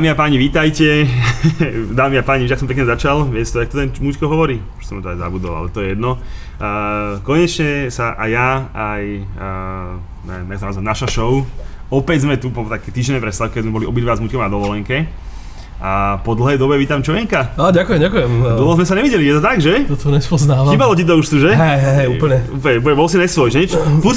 Dámy a páni, vítajte. Dámy a páni, už som pekne začal, vieš to, jak to ten Mučko hovorí? Už som to aj zabudol, ale to je jedno. Uh, konečne sa aj ja, aj uh, neviem, naša show, opäť sme tu po týždennej prestávke, keď sme boli obidva s Mučkom na dovolenke. A po dlhej dobe vítam Čovenka. No, ďakujem, ďakujem. Dlho sme sa nevideli, je to tak, že? Toto nespoznávam. Chýbalo ti to už tu, že? Hej, hej, hej, úplne. Úplne, bol si nesvoj, že?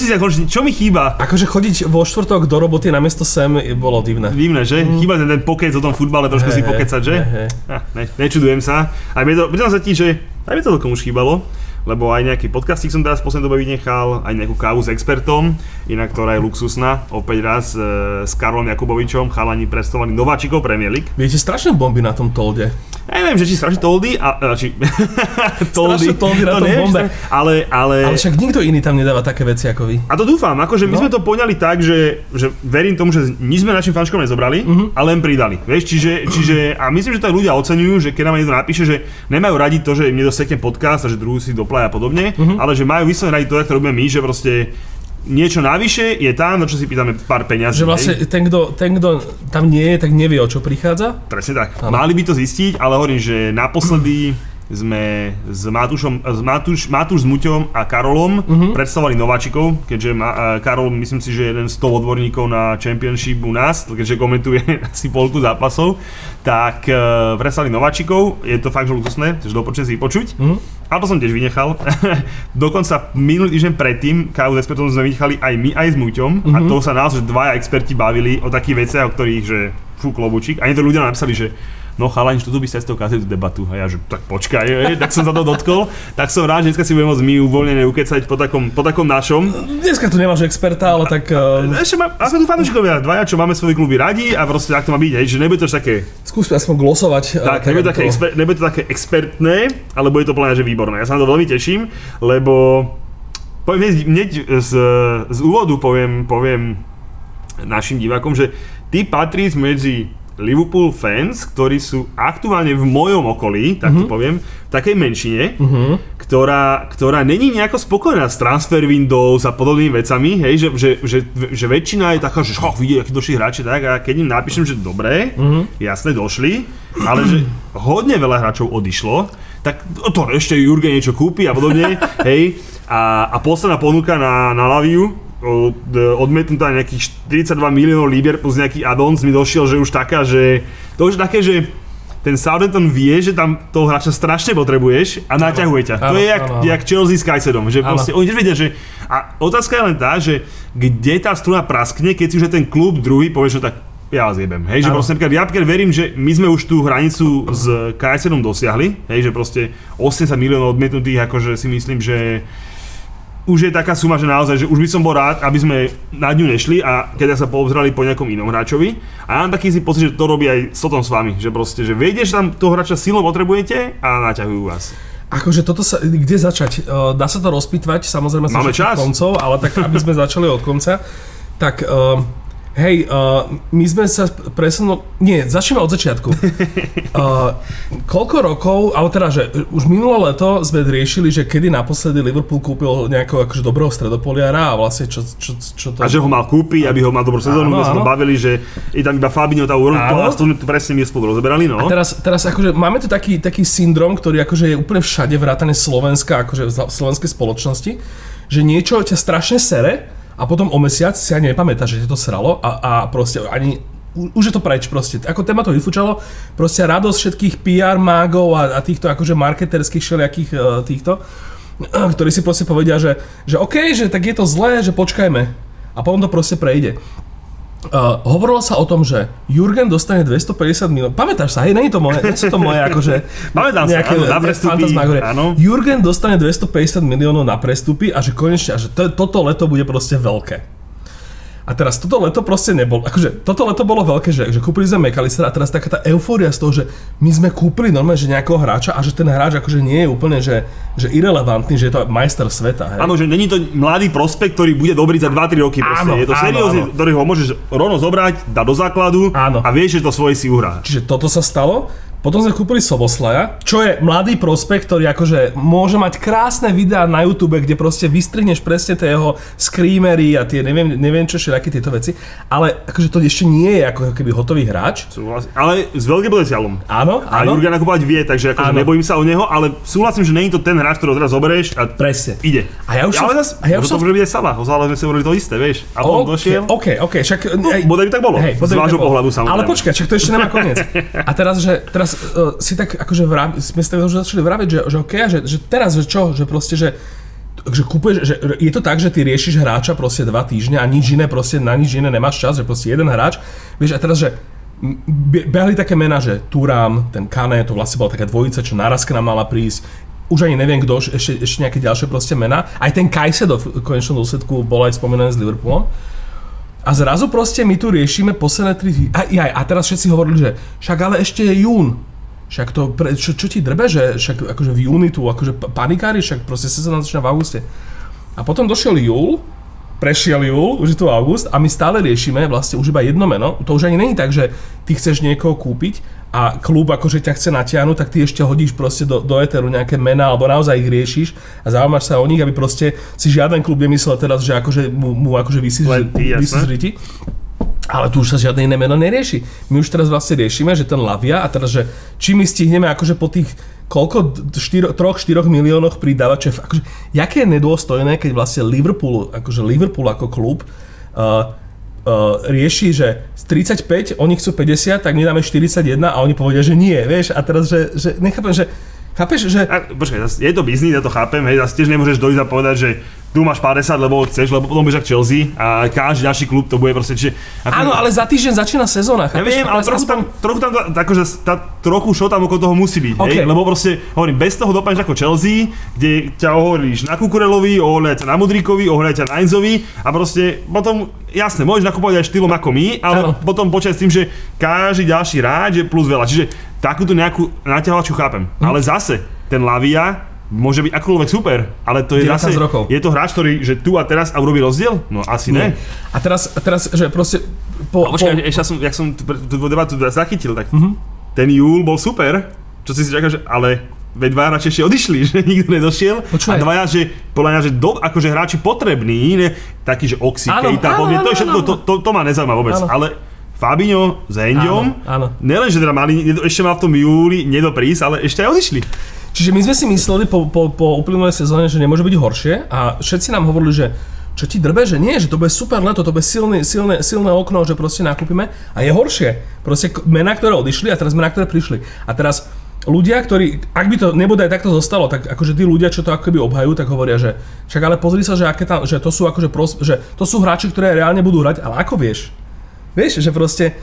Si sa konečne, čo mi chýba? Akože chodiť vo štvrtok do roboty namiesto sem bolo divné. Divné, že? Mm. Chýba ten, ten pokec o tom futbale, trošku Hej, si pokecať, že? hej, hej. Ah, ne, nečudujem sa. A mne to, priznám sa ti, že aj mi to celkom už chýbalo, lebo aj nejaký podcastík som teraz v poslednej dobe vynechal, aj nejakú kávu s expertom, inak ktorá je luxusná, opäť raz e, s Karlom Jakubovičom, chalani predstavovaní nováčikov Premier League. Viete, strašné bomby na tom tolde. Ja neviem, že či strašne toldy, a, a či... Strašne toldy na tom neviem, bombe. Ale, ale... Ale však nikto iný tam nedáva také veci ako vy. A to dúfam, akože my No. sme to poňali tak, že, že verím tomu, že nič sme našim fanškom nezobrali, Mhm. ale len pridali. Vieš, čiže, čiže, a myslím, že to aj ľudia oceňujú, že keď nám niekto napíše, že nemajú radi to, že im nedosekne podcast a že druhý si doplaja a podobne, Mhm. ale že majú vyslovene radi to, ako robíme my, že proste niečo navyše je tam, na čo si pýtame pár peňazí. Že vlastne hej. ten kto, ten, kto tam nie je, tak nevie, o čo prichádza. Presne tak. Áno. Mali by to zistiť, ale hovorím, že naposledy sme s Matúšom, s Matúš, Matúš s Muťom a Karolom Mhm. predstavovali nováčikov, keďže ma, Karol myslím si, že je jeden z 100 odborníkov na Championship u nás, keďže komentuje asi polku zápasov, tak uh, predstavili nováčikov, je to fakt, že luxusné, takže dopočujem si vypočuť. Mhm. A to som tiež vynechal. Dokonca minulý týždeň predtým, kávu s expertom sme vynechali aj my, aj s Muťom. A Mhm. to sa naozaj že dvaja experti bavili o takých veciach, o ktorých, že fú, klobučík. A niektorí ľudia napísali, že no chalani, že tu by ste z toho kazili tú debatu. A ja, že tak počkaj, hej, tak som sa to dotkol. Tak som rád, že dneska si budeme môcť my uvoľnené ukecať po takom, po takom našom. Dneska tu nemáš experta, ale tak uh, Ešte má, a sme tu fanúšikovia, dvaja, čo máme svoje kluby radi a proste tak to má byť, hej, že nebude to až také skús aspoň glosovať. eh, Tak, nebude, také exper- nebude to také expertné, ale bude to plne, že výborné. Ja sa na to veľmi teším, lebo poviem hneď z, z úvodu poviem, poviem našim divákom, že ty patríš medzi Liverpool fans, ktorí sú aktuálne v mojom okolí, tak to poviem, v takej menšine, Mhm. ktorá, ktorá není nejako spokojná s transfer windows a podobnými vecami, hej, že, že, že, že väčšina je taká, že oh, vidie, akí došli hráči, tak, a keď im napíšem, že dobre, Mhm. jasne došli, ale že hodne veľa hráčov odišlo, tak to ešte Jurgen niečo kúpi a podobne, hej, a, a posledná ponuka na, na Laviu, odmietnutá nejakých 42 miliónov líbier plus nejaký add-ons mi došiel, že už taká, že to už také, že ten Southampton vie, že tam toho hráča strašne potrebuješ a naťahuje ťa. to Áno, je jak, áno, áno. jak Chelsea s Kajsedom, že proste oni tiež vedia, že a otázka je len tá, že kde tá struna praskne, keď si už ten klub druhý povie, že tak ja vás jebem, hej, že Áno. proste napríklad, ja napríklad verím, že my sme už tú hranicu s KSN dosiahli, hej, že proste 80 miliónov odmietnutých, akože si myslím, že už je taká suma, že naozaj, že už by som bol rád, aby sme na ňu nešli a keď sa poobzrali po nejakom inom hráčovi. A ja mám taký si pocit, že to robí aj Sotom s vami, že proste, že viete, že tam toho hráča silno potrebujete a naťahujú vás. Akože toto sa, kde začať? Eh, Dá sa to rozpýtvať, samozrejme sa Máme čas. koncov, ale tak aby sme začali od konca, tak uh, hej, uh, my sme sa presunuli, nie, začneme od začiatku. Uh, koľko rokov, ale teda, že už minulé leto sme riešili, že kedy naposledy Liverpool kúpil nejakého akože dobrého stredopoliara a vlastne čo, čo, čo to... A že ho mal kúpiť, aby ho mal dobrú sezónu, my áno. bavili, že je tam iba Fabinho, tá úroveň, to, to, to presne my spolu rozeberali, no. A teraz, teraz akože máme tu taký, taký syndrom, ktorý akože je úplne všade vrátane Slovenska, akože v slovenskej spoločnosti, že niečo ťa strašne sere a potom o mesiac si ani nepamätáš, že ti to sralo a, a proste ani už je to preč proste. Ako téma to vyfúčalo, proste radosť všetkých PR mágov a, a týchto akože marketerských všelijakých e, týchto, ktorí si proste povedia, že, že OK, že tak je to zlé, že počkajme. A potom to proste prejde. Uh, hovorilo sa o tom, že Jurgen dostane 250 miliónov. Pamätáš sa, hej, je to moje, nie sú to moje akože Pamätám sa, áno, na prestupy, áno. Jurgen dostane 250 miliónov na prestupy a že konečne, a že to, toto leto bude proste veľké. A teraz toto leto proste nebolo, akože toto leto bolo veľké, že, že kúpili sme McAllister a teraz taká tá eufória z toho, že my sme kúpili normálne, že nejakého hráča a že ten hráč akože nie je úplne, že, že irrelevantný, že je to majster sveta. Hej. Áno, že není to mladý prospekt, ktorý bude dobrý za 2-3 roky. Proste. Áno, je to seriózny, ktorý ho môžeš rovno zobrať, dať do základu Áno. a vieš, že to svoje si uhrá. Čiže toto sa stalo. Potom sme kúpili Soboslaja, čo je mladý prospekt, ktorý akože môže mať krásne videá na YouTube, kde proste vystrihneš presne tie jeho screamery a tie neviem, neviem čo všetky tieto veci, ale akože to ešte nie je ako keby hotový hráč. Súhlas- Ale s veľkým potenciálom. Áno, A áno. Jurgen nakupovať vie, takže akože Áno. nebojím sa o neho, ale súhlasím, že je to ten hráč, ktorého teraz zoberieš a Presne. ide. A ja už som- ale zase, a ja už som- to môže byť aj Salah, o Salah sme si hovorili to isté, vieš. A on došiel, OK, OK, však... hej, bodaj by tak bolo, z bodaj by vášho pohľadu samozrejme. Ale počkaj, však to ešte nemá koniec. A teraz, že teraz uh, si tak akože vrav, sme tak už začali vraviť, že, že OK, že, že teraz, že čo, že proste, že že kúpuješ, že je to tak, že ty riešiš hráča proste dva týždne a nič iné proste, na nič iné nemáš čas, že proste jeden hráč, vieš, a teraz, že behali také mená, že Turam, ten Kane, to vlastne bola taká dvojica, čo naraz k nám mala prísť, už ani neviem kto, ešte, ešte nejaké ďalšie proste mená. Aj ten Kajsedo v konečnom dôsledku bol aj spomenaný s Liverpoolom. A zrazu proste my tu riešime posledné tri... A, aj, a teraz všetci hovorili, že však ale ešte je jún. Však to, pre, čo, čo ti drbe, že však akože v júni tu akože pa- panikári, však proste sezóna začína v auguste. A potom došiel júl, prešiel júl, už je tu august a my stále riešime vlastne už iba jedno meno. To už ani není tak, že ty chceš niekoho kúpiť a klub akože ťa chce natiahnuť, tak ty ešte hodíš proste do, do eteru nejaké mená alebo naozaj ich riešiš a zaujímaš sa o nich, aby proste si žiaden klub nemyslel teraz, že akože mu, mu akože vysí, Len ty, jasné. vysí z riti. Ale tu už sa žiadne iné meno nerieši. My už teraz vlastne riešime, že ten Lavia a teraz, že či my stihneme akože po tých koľko, 4, 3-4 miliónoch pridávať, čo je, akože, jaké je nedôstojné, keď vlastne Liverpool, akože Liverpool ako klub uh, rieši, že z 35, oni chcú 50, tak my dáme 41 a oni povedia, že nie, vieš, a teraz, že, že nechápem, že chápeš, že A, počkaj, je to biznis, ja to chápem, hej, zase tiež nemôžeš dojsť a povedať, že tu máš 50, lebo chceš, lebo potom budeš ak Chelsea a každý ďalší klub to bude proste, čiže... Ako, áno, ale za týždeň začína sezóna, Ja viem, ale trochu tam, trochu tam, akože tá, trochu šo tam okolo toho musí byť, hej? OK. Lebo proste, hovorím, bez toho dopadneš ako Chelsea, kde ťa ohovoríš na Kukurelovi, ohovoria ťa na Mudríkovi, ohovoria ťa na Inzovi a proste potom, jasne, môžeš nakupovať aj štýlom ako my, ale Áno. potom počať s tým, že každý ďalší hráč je plus veľa. Čiže takúto nejakú naťahovačku chápem. Hm. Ale zase, ten Lavia môže byť akokoľvek super, ale to je 19 zase, rokov. je to hráč, ktorý, že tu a teraz a urobí rozdiel? No asi ne. A teraz, a teraz, že proste po, A počkaj, po, ešte ja som, jak som tú, debatu zachytil, tak Mhm. ten júl bol super, čo si si čakal, že ale veď dvaja hráči ešte odišli, že nikto nedošiel. Počúvaj. A dvaja, že podľa mňa, že do, akože hráči potrební, ne, taký, že Oxy, Áno, Keita, áno, podobne, to áno, je všetko, áno. to, to, to ma nezaujíma vôbec, Áno. ale Fabinho s Endiom, Áno, áno. nielen, že teda mali, ešte mal v tom júli nedoprísť, ale ešte aj odišli. Čiže my sme si mysleli po, po, po uplynulej sezóne, že nemôže byť horšie a všetci nám hovorili, že čo ti drbe, že nie, že to bude super leto, to bude silný, silné, silné okno, že proste nakúpime a je horšie. Proste mená, ktoré odišli a teraz mená, ktoré prišli. A teraz ľudia, ktorí, ak by to nebude aj takto zostalo, tak akože tí ľudia, čo to ako keby obhajú, tak hovoria, že však ale pozri sa, že, aké tam, že to sú akože pros, že to sú hráči, ktoré reálne budú hrať, ale ako vieš? Vieš, že proste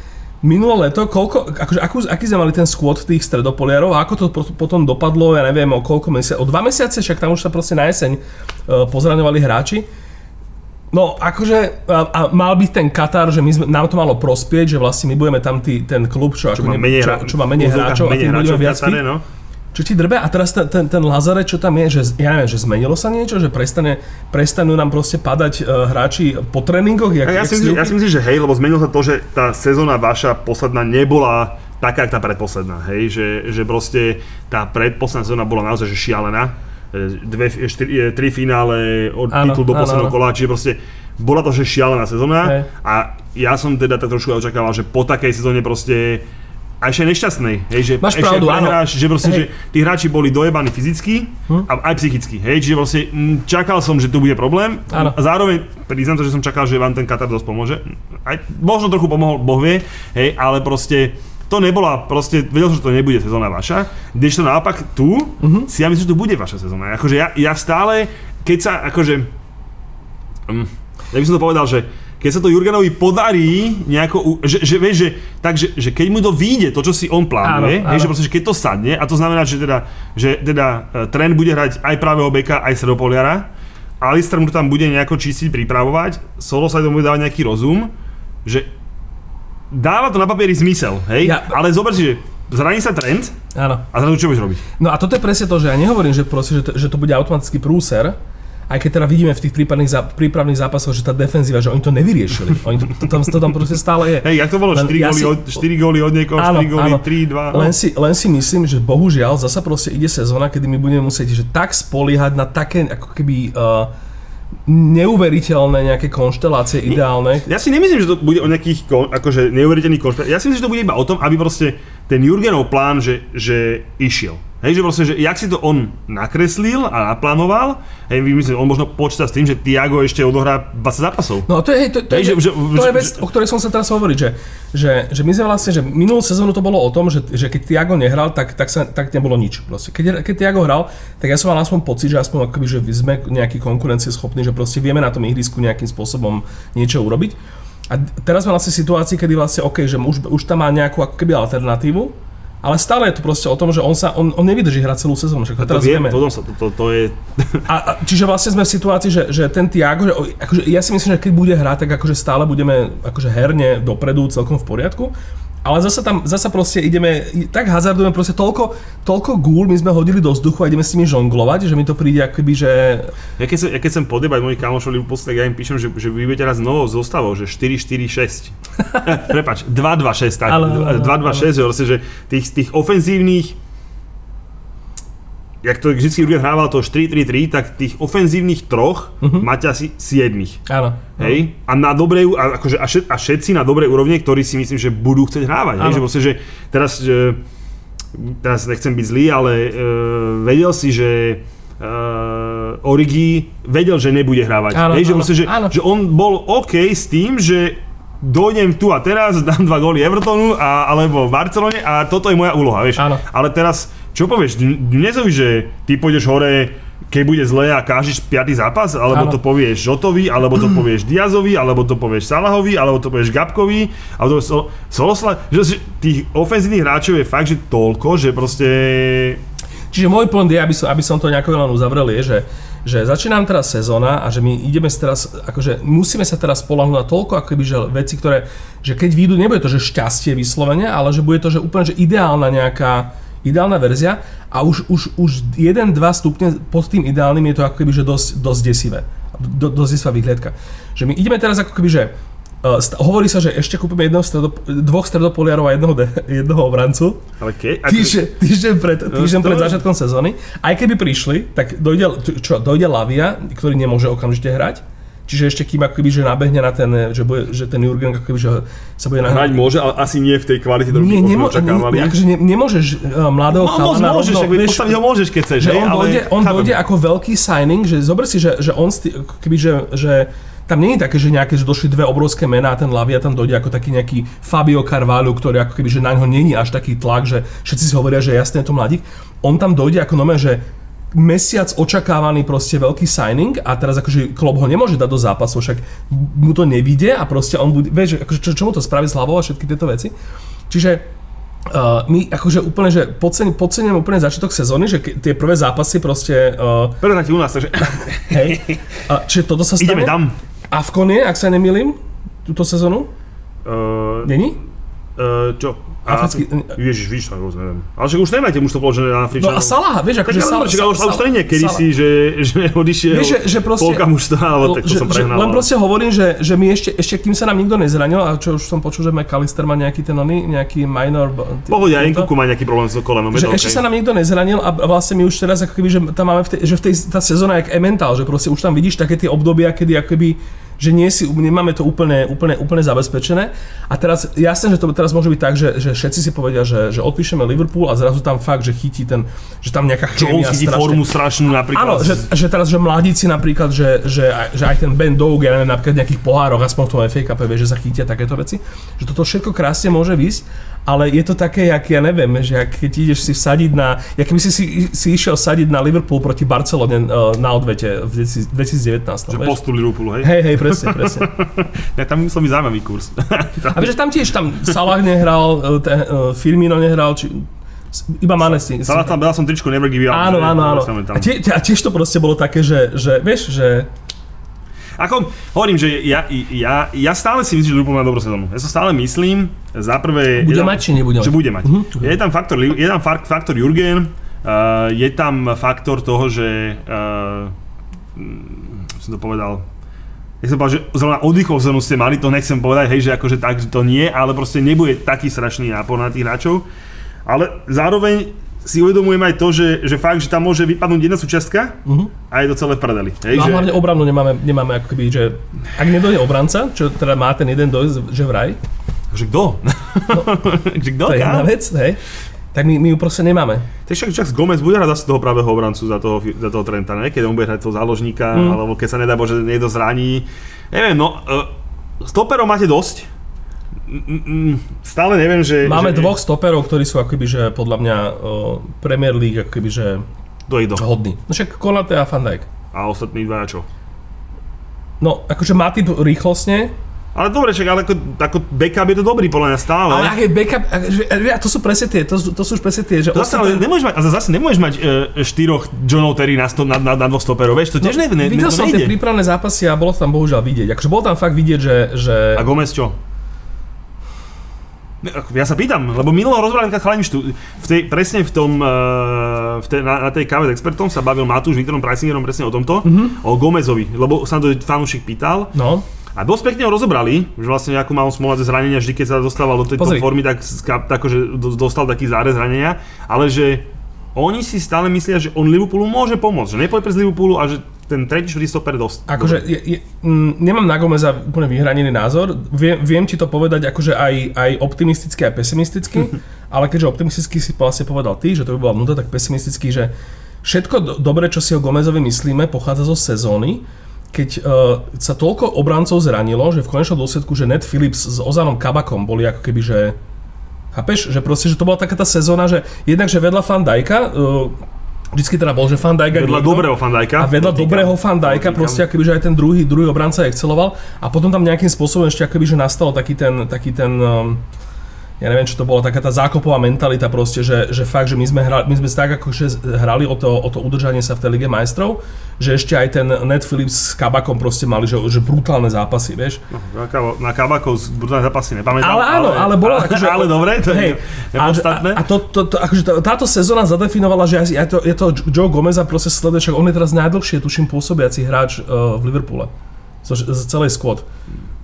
minulé leto, koľko, akože akú, aký sme mali ten squad tých stredopoliarov a ako to po- potom dopadlo, ja neviem, o koľko mesiacov, o dva mesiace, však tam už sa proste na jeseň uh, pozraňovali hráči. No, akože, a, a mal byť ten Katar, že my sme, nám to malo prospieť, že vlastne my budeme tam tý, ten klub, čo, Čo ako má ne- menej, čo, čo má menej hráčov a menej tým hráčov budeme viac Katare, no. Čo ti drbe? A teraz ten, ten, ten Lazare, čo tam je, že ja neviem, že zmenilo sa niečo, že prestane, prestanú nám proste padať uh, hráči po tréningoch, jak, Ja jak si, myslím, ja si myslím, že hej, lebo zmenilo sa to, že tá sezóna vaša posledná nebola taká, jak tá predposledná, hej, že, že proste tá predposledná sezóna bola naozaj že šialená. E, Dve, e, štyri, tri finále od Áno, titul do posledného kola, čiže proste bola to že šialená sezóna Hej. a ja som teda tak trošku očakával, že po takej sezóne proste a ešte nešťastnej, hej, že Máš ešte pravdu, prehráš, že proste, Hej. že tí hráči boli dojebaní fyzicky Hm? a aj psychicky, hej, čiže proste mm, čakal som, že tu bude problém Áno. a zároveň priznám to, že som čakal, že vám ten Katar dosť pomôže, aj možno trochu pomohol, Boh vie, hej, ale proste to nebola, proste vedel som, že to nebude sezóna vaša, kdežto naopak tu Mhm. si ja myslím, že to bude vaša sezóna, akože ja, ja stále, keď sa akože, um, ja by som to povedal, že keď sa to Jurgenovi podarí nejako, že, že vieš, že, tak, že, keď mu to vyjde, to, čo si on plánuje, Áno, hej, áno. že proste, že keď to sadne, a to znamená, že teda, že teda e, trend bude hrať aj pravého beka, aj stredopoliara, Alistair mu to tam bude nejako čistiť, pripravovať, Solo sa tomu bude dávať nejaký rozum, že dáva to na papieri zmysel, hej, Ja- ale zober si, že zraní sa trend Áno. a zrazu čo budeš robiť? No a toto je presne to, že ja nehovorím, že, proste, že, to, že to bude automaticky prúser, aj keď teda vidíme v tých prípravných, zá, prípravných zápasoch, že tá defenzíva, že oni to nevyriešili. Oni to, to, tam, to tam proste stále je. Hej, jak to bolo? 4 ja góly, si- od, 4 góly od niekoho, 4 góly, 3, 2. Len si, len si myslím, že bohužiaľ zasa proste ide sezóna, kedy my budeme musieť že tak spoliehať na také ako keby uh, neuveriteľné nejaké konštelácie ideálne. Ja si nemyslím, že to bude o nejakých akože neuveriteľných konšpiráciách. Ja si myslím, že to bude iba o tom, aby proste ten Jurgenov plán, že, že išiel. Hej, že proste, že jak si to on nakreslil a naplánoval, hej, myslím, on možno počíta s tým, že Tiago ešte odohrá 20 zápasov. No to je, to, to, Hej, je, že- že- to je že- vec, o ktorej som sa teraz hovoriť, že, že, že my sme vlastne, že minulú sezónu to bolo o tom, že, že keď Tiago nehral, tak, tak, sa, tak nebolo nič. Proste. Keď, keď Tiago hral, tak ja som mal aspoň pocit, že aspoň akoby, že sme nejaký konkurencieschopní, že proste vieme na tom ihrisku nejakým spôsobom niečo urobiť. A teraz sme vlastne situácii, kedy vlastne OK, že už, už tam má nejakú ako keby alternatívu, ale stále je to proste o tom, že on sa, on, on nevydrží hrať celú sezónu, však to teraz viem, vieme. to, to, to, to je... A, a, čiže vlastne sme v situácii, že, že ten Tiago, že, akože ja si myslím, že keď bude hrať, tak akože stále budeme akože herne dopredu celkom v poriadku. Ale zasa tam, zasa proste ideme, tak hazardujeme proste toľko, toľko gúl my sme hodili do vzduchu a ideme s nimi žonglovať, že mi to príde akoby, že... Ja keď, sa, ja keď som podebať mojich kamošov Liverpool, tak ja im píšem, že, že vy budete raz novou zostavou, že 4-4-6. Prepač, 2-2-6, tak. Áno, áno, 2-2-6, že vlastne, že tých, tých ofenzívnych jak to vždy Jurgen hrával to 4-3-3, tak tých ofenzívnych troch Mhm. máte asi 7. Áno. Hej? A na dobrej, a, akože, a, všet, a všetci na dobrej úrovni, ktorí si myslím, že budú chcieť hrávať. Hej? Že proste, že teraz, že, teraz nechcem byť zlý, ale uh, vedel si, že uh, Origi vedel, že nebude hrávať. Áno, hej? Že, áno, proste, že, áno. že on bol OK s tým, že dojdem tu a teraz, dám dva góly Evertonu a, alebo Barcelone a toto je moja úloha, vieš. Áno. Ale teraz, čo povieš, nezovi, že ty pôjdeš hore, keď bude zle a kážeš piatý zápas, alebo Áno. to povieš Žotovi, alebo to povieš Diazovi, alebo to povieš Salahovi, alebo to povieš Gabkovi, alebo to Sol- Solosla, že, tých ofenzívnych hráčov je fakt, že toľko, že proste... Čiže môj point je, aby som, aby som to nejako len uzavrel, je, že, že začína nám teraz sezóna a že my ideme teraz, akože musíme sa teraz spolahnúť na toľko akoby, že veci, ktoré, že keď výjdu, nebude to, že šťastie vyslovene, ale že bude to, že úplne, že ideálna nejaká, ideálna verzia a už, už, už 1-2 stupne pod tým ideálnym je to ako keby, že dosť, dosť desivé. Do, dosť desivá výhľadka. Že my ideme teraz ako keby, že Uh, st- hovorí sa, že ešte kúpime jedného stredop- dvoch stredopoliarov a jedného, de- jedného obrancu. Ale ke, Týždeň, týždeň pred, týždeň pred začiatkom sezóny. Aj keby prišli, tak dojde, čo, dojde Lavia, ktorý nemôže okamžite hrať. Čiže ešte kým akoby, že nabehne na ten, že, bude, že ten Jurgen akoby, že sa bude nahrať. hrať môže, ale asi nie v tej kvalite, ktorú Nie, nemo, očakávali. nie, akože ne, nemôžeš uh, mladého No, moc chalana môžeš, rovno, vieš, postaviť ho môžeš, keď chceš, že on, ale dojde, on chápem. dojde ako veľký signing, že zober si, že, že on, keby, že, že tam nie je také, že nejaké, že došli dve obrovské mená a ten Lavia tam dojde ako taký nejaký Fabio Carvalho, ktorý ako keby, že na ňo není až taký tlak, že všetci si hovoria, že jasne je to mladík. On tam dojde ako nové, že mesiac očakávaný proste veľký signing a teraz akože Klopp ho nemôže dať do zápasu, však mu to nevíde a proste on bude, vieš, akože čo, čo mu to spraví s hlavou a všetky tieto veci. Čiže Uh, my akože úplne, že podceň, podceňujem úplne začiatok sezóny, že ke, tie prvé zápasy proste, uh, Predáte u nás, takže hej, uh, čiže toto sa stane. ideme tam. Avkon je, ak sa nemýlim, túto sezónu? Uh, Není? uh, čo? Africký- Ježiš, víš, to vôbec neviem. Ale však už nemáte už to položené na No Afričanov. a Salah, vieš, akože Salah, počkaj, ale už, to nie je kedy si, že, že odišiel Vieš, že, že proste, polka mužstva, alebo tak to že, som prehnal. len proste hovorím, že, že my ešte, ešte kým sa nám nikto nezranil, a čo už som počul, že McAllister má nejaký ten oný, nejaký minor... Pohode, aj túto. Inkuku má nejaký problém s kolenom. že ešte sa nám nikto nezranil a vlastne my už teraz ako keby, že tam máme v tej, že v tej, tá sezóna je jak Emmental, že proste už tam vidíš také tie obdobia, kedy ako keby že nie si, nemáme to úplne, úplne, úplne zabezpečené. A teraz, jasné, že to teraz môže byť tak, že, že všetci si povedia, že, že odpíšeme Liverpool a zrazu tam fakt, že chytí ten, že tam nejaká Jones chémia chytí strašne. formu strašnú napríklad. Áno, že, že teraz, že mladíci napríklad, že, že, aj, že aj ten Ben Doug, ja neviem, napríklad v nejakých pohároch, aspoň v tom FA Cup, vie, že sa chytia takéto veci, že toto všetko krásne môže výsť, ale je to také, jak ja neviem, že jak keď ideš si vsadiť na, jak keby si, si, si išiel sadiť na Liverpool proti Barcelone eh, na odvete v 2019. že vieš? postup Liverpoolu, hej? Hej, hej, presne, presne. Ja, tam musel byť zaujímavý kurz. A vieš, tam tiež tam Salah nehral, eh, te, uh, Firmino nehral, či, iba Mane si, si Sala tam, dal som tričko Never Give Up. Áno, áno, áno. A, tie, a tiež to proste bolo také, že, že vieš, že Ako, hovorím, že ja, ja, ja stále si myslím, že Liverpool má dobrú sezónu. Ja sa stále myslím, za prvé... bude je tam- mať, či nebude Že mať? bude mať. Mhm. Je tam faktor, je tam fak- faktor Jurgen, uh, je tam faktor toho, že uh, som to povedal, nechcem povedať, že zrovna oddychovzornú ste mali, to nechcem povedať, hej, že akože tak, že to nie, ale proste nebude taký strašný nápor na tých hráčov. Ale zároveň si uvedomujem aj to, že, že fakt, že tam môže vypadnúť jedna súčiastka Uh-huh. a je to celé v prdeli. Hej, No a že, hlavne obranu nemáme, nemáme ako keby, že ak nedojde obranca, čo teda má ten jeden dojsť, že vraj, že kto? že kto? to je jedna vec, hej, tak my, my ju proste nemáme. Tak však čas Gomez bude hrať zase toho pravého obrancu za toho, za toho Trenta, ne? Keď on bude hrať toho záložníka, Mm. alebo keď sa nedá Bože niekto zraní. Neviem, no, uh, stoperov máte dosť. Mm, stále neviem, že... Máme že, dvoch stoperov, ktorí sú akoby, že podľa mňa o, Premier League akoby, že ich do? hodní. No však Konate a Van Dijk. A ostatní dva čo? No, akože Matip rýchlostne, Ale dobre, čak, ale ako, ako backup je to dobrý podľa mňa stále. ale ak je backup, to sú presne tie, to, to sú už presne tie, že zase, ale nemôžeš mať, zase nemôžeš mať e, štyroch Johnov Terry na, sto, na, na, na dvoch stoperov, vieš, to tiež ne, ne, ne, Videl to som tie nejde. prípravné zápasy a bolo tam bohužiaľ vidieť. Akože bolo tam fakt vidieť, že... že... A Gomez čo? Ja sa pýtam, lebo minulo rozprávali chalani štú, v tej, presne v tom, uh, v tej, na, na tej káve s expertom sa bavil Matúš Viktorom Preisingerom presne o tomto, Mhm. o Gomezovi, lebo sa to fanúšik pýtal No, a dosť pekne ho rozobrali, že vlastne nejakú mal smola ze zranenia, vždy keď sa dostával do tejto Pozri. formy, tak, akože do- dostal taký zárez zranenia, ale že oni si stále myslia, že on Liverpoolu môže pomôcť, že nepôjde pre z Liverpoolu a že ten tretí, štvrtý stoper je dosť. akože je, je, m, nemám na Gomeza úplne vyhranený názor. Viem, viem ti to povedať akože aj, aj optimisticky, aj pesimisticky, ale keďže optimisticky si vlastne povedal ty, že to by bola nuda, tak pesimisticky, že všetko do, dobre, čo si o Gomezovi myslíme, pochádza zo sezóny, keď uh, sa toľko obrancov zranilo, že v konečnom dôsledku, že Ned Phillips s Ozanom Kabakom boli ako keby, že Chápeš? Že proste, že to bola taká tá sezóna, že jednak, že vedľa Van Dijka, uh, vždycky teda bol, že Van Vedľa niekto- dobrého Fandajka. a vedľa dobrého Van Dijka, proste akoby, že aj ten druhý, druhý obranca exceloval. A potom tam nejakým spôsobom ešte akoby, že nastalo taký ten, taký ten um, ja neviem, čo to bola taká tá zákopová mentalita proste, že, že fakt, že my sme, hrali, my sme tak akože hrali o to, o to udržanie sa v tej Lige majstrov, že ešte aj ten Ned Phillips s Kabakom proste mali, že, že brutálne zápasy, vieš. No, na, Kaba- na Kabakov z brutálne zápasy nepamätám. Ale áno, ale bolo akože- Ale dobre, to Hej, je a, nepodstatné. a, a to, to, to, akože tá- táto sezóna zadefinovala, že aj, aj to, je to Joe Gomeza proste sleduje, však on je teraz najdlhšie, tuším, pôsobiaci hráč uh, v Liverpoole. Z, z celej squad.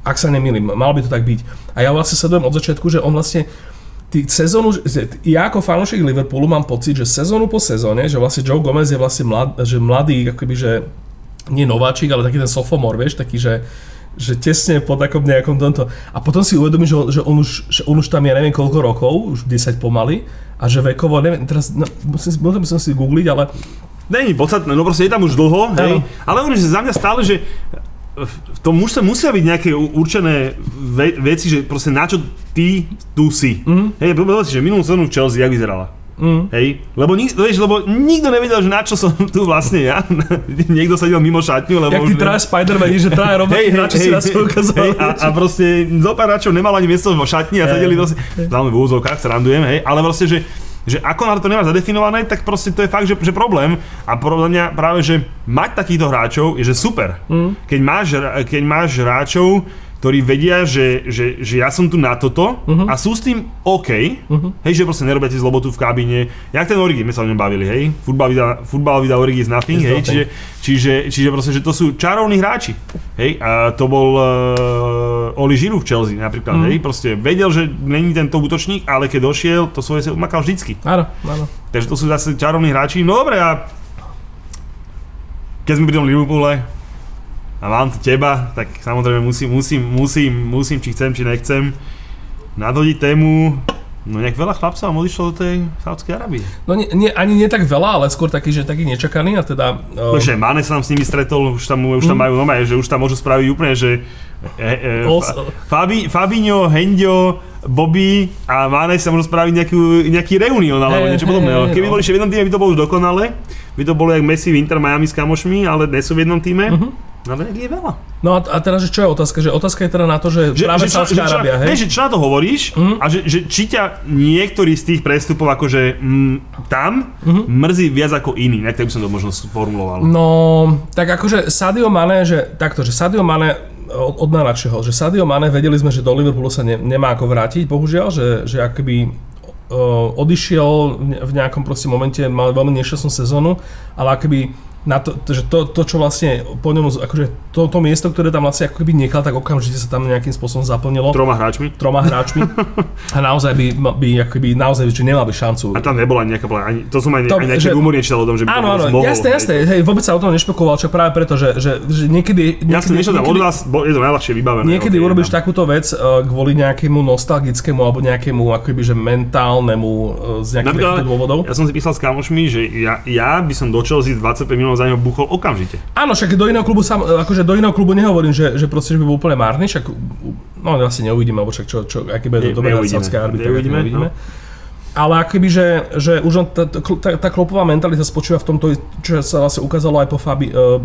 Ak sa nemýlim, mal by to tak byť. A ja vlastne sledujem od začiatku, že on vlastne tý sezónu, ja ako fanúšik Liverpoolu mám pocit, že sezónu po sezóne, že vlastne Joe Gomez je vlastne mlad, že mladý, akoby, že nie nováčik, ale taký ten sophomore, vieš, taký, že že tesne po takom nejakom tomto. A potom si uvedomí, že, on- že, on už, že on už tam je neviem koľko rokov, už 10 pomaly, a že vekovo, neviem, teraz no, musím, si- musím som si googliť, ale Není podstatné, no proste je tam už dlho, hej. Ale hovorím, že za mňa stále, že v tom mužstve musia byť nejaké určené ve- veci, že proste na čo ty tu si. Mm. Hej, povedal si, že minulú sezónu v Chelsea, jak vyzerala? Mm. Hej, lebo, nik, vieš, lebo nikto nevedel, že na čo som tu vlastne ja. Niekto sedel mimo šatňu, lebo... jak už- traja Spider-Man, že traja robotí hráči si nás ukázali. hej, a, a proste zo pár hráčov nemal ani miesto vo šatni a Hej. sedeli dosť, dáme v úzovkách, srandujem, hej, ale proste, že, že ako na to nemá zadefinované, tak proste to je fakt, že, že problém a podľa mňa práve, že mať takýchto hráčov je, že super. Mm. Keď, máš, keď máš hráčov, ktorí vedia, že, že, že ja som tu na toto Mhm. a sú s tým OK, hej, že proste nerobia ti zlobotu v kabíne, jak ten Origi, my sa o ňom bavili, hej, futbal vydá, futbal vydá Origi is nothing, hej, nothing. čiže, čiže, čiže proste, že to sú čarovní hráči, hej, a to bol uh, Oli Žiru v Chelsea napríklad, Mhm. hej, proste vedel, že není tento útočník, ale keď došiel, to svoje sa umakal vždycky, Áno, áno. takže to sú zase čarovní hráči, no dobre a keď sme pri tom Liverpoole, a mám tu teba, tak samozrejme musím, musím, musím, musím, či chcem, či nechcem, nadhodiť tému, no nejak veľa chlapcov vám odišlo do tej Saudskej Arábie. No nie, nie, ani nie tak veľa, ale skôr taký, že taký nečakaný a teda... Uh, Že Mane sa tam s nimi stretol, už tam, už tam Mm. majú nové, že už tam môžu spraviť úplne, že e, e, Os- fa, Fabi, Fabinho, Hendio, Bobby a Mane sa môžu spraviť nejakú, nejaký reunión alebo Hej, niečo podobné. hej, Keby no. boli ešte v jednom týme, by to bolo už dokonale. By to bolo jak Messi v Inter Miami s kamošmi, ale dnes sú v jednom týme. Mhm. No ale je veľa. No a, a teraz, že čo je otázka? Že otázka je teda na to, že, práve čo- Saudská čo- Arábia, hej? že čo na to hovoríš Mhm. a že, že či ťa niektorý z tých prestupov akože mm, tam Mhm. mrzí viac ako iný, nejak tak by som to možno sformuloval. No, tak akože Sadio Mane, že takto, že Sadio Mane od, od najľahšieho, že Sadio Mane, vedeli sme, že do Liverpoolu sa ne, nemá ako vrátiť, bohužiaľ, že, že akoby o, odišiel v ne- v nejakom proste momente, mal veľmi nešťastnú sezónu, ale akoby na to, že to, to, čo vlastne po ňom, akože to, to miesto, ktoré tam vlastne ako keby nechal, tak okamžite sa tam nejakým spôsobom zaplnilo. Troma hráčmi. Troma hráčmi. a naozaj by, by akoby, naozaj, že nemal by šancu. A tam nebola nejaká, ani, to som aj, to, aj nejaký humor nečítal o tom, že by áno, áno, mohol. jasné, jasné, hej, vôbec sa o tom nešpekuloval, čo práve preto, že, že, že niekedy... Jasné, niečo tam od vás, bo, je to najľahšie vybavené. Niekedy okay, urobíš takúto vec uh, kvôli nejakému nostalgickému alebo nejakému akoby, že mentálnemu uh, z nejakých dôvodov. Ja som si písal s kamošmi, že ja, ja by som do Chelsea 25 minút za ňou buchol okamžite. Áno, však do iného klubu sam, akože do iného klubu nehovorím, že, že proste že by bol úplne márny, však no asi neuvidíme, alebo však čo, čo aký bude to dobré Saudské Arabii, tak neuvidíme, neuvidíme. No. Ale akoby, že, že už tá, tá, tá klopová mentalita spočíva v tomto, čo sa vlastne ukázalo aj po Fabi, uh,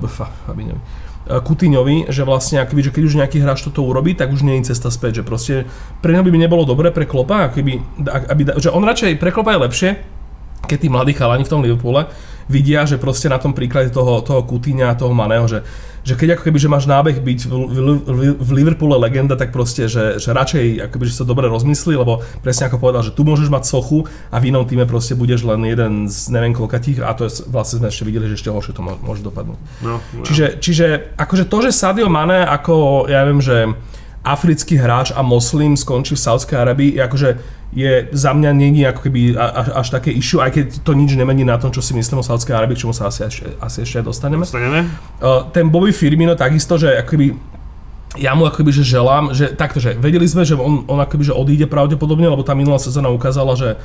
Fabinovi. Kutiňovi, že vlastne akoby, že keď už nejaký hráč toto urobí, tak už nie je cesta späť, že proste pre neho by nebolo dobre pre Klopa, akoby, aby, že on radšej pre Klopa je lepšie, keď tí mladí chalani v tom Liverpoole vidia, že proste na tom príklade toho, toho Kutíňa, toho Maného, že, že keď ako keby, že máš nábeh byť v, v, v Liverpoole legenda, tak proste, že, že radšej ako keby, že sa dobre rozmyslí, lebo presne ako povedal, že tu môžeš mať sochu a v inom týme proste budeš len jeden z neviem koľkatých a to je, vlastne sme ešte videli, že ešte horšie to môže dopadnúť. No, no. Čiže, čiže akože to, že Sadio Mane ako, ja viem, že africký hráč a moslim skončí v Saudskej Arabii, akože je za mňa není ako keby až, až také issue, aj keď to nič nemení na tom, čo si myslím o Saudskej Arabii, k čomu sa asi, asi, ešte dostaneme. Dostaneme. Uh, ten Bobby Firmino takisto, že akoby ja mu akoby, že želám, že takto, že vedeli sme, že on, on akoby, že odíde pravdepodobne, lebo tá minulá sezóna ukázala, že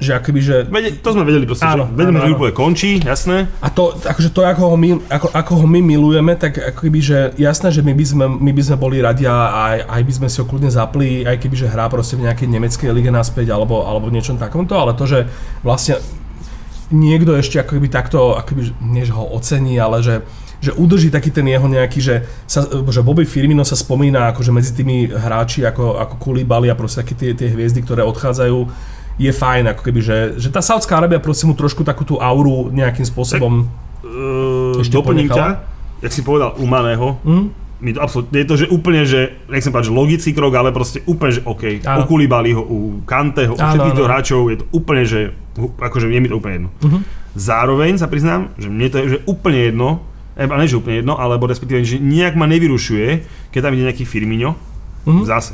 že akoby, že... Vede, to sme vedeli proste, áno, že vedeli, že úplne končí, jasné. A to, akože to, ako ho my, ako, ako ho my milujeme, tak akoby, že jasné, že my by sme, my by sme boli radi a aj, aj by sme si ho kľudne zapli, aj keby, že hrá proste v nejakej nemeckej lige naspäť alebo, alebo niečom takomto, ale to, že vlastne niekto ešte akoby takto, akoby, nie že ho ocení, ale že že udrží taký ten jeho nejaký, že, sa, že Bobby Firmino sa spomína akože medzi tými hráči ako, ako Kulibali a proste také tie, tie hviezdy, ktoré odchádzajú je fajn, ako keby, že, že tá Saudská Arábia proste mu trošku takú tú auru nejakým spôsobom tak, uh, ešte doplním ťa, jak si povedal Umaného, mm? mi to absolútne, je to, že úplne, že, nechcem povedať, že logický krok, ale proste úplne, že OK, áno. u Kulibaliho, u Kanteho, u všetkých hráčov, je to úplne, že, akože je mi to úplne jedno. Uh-huh. Zároveň sa priznám, že mne to je že úplne jedno, eh, ne, že úplne jedno, alebo respektíve, že nejak ma nevyrušuje, keď tam ide nejaký Firmino, Mm-hmm. Zase.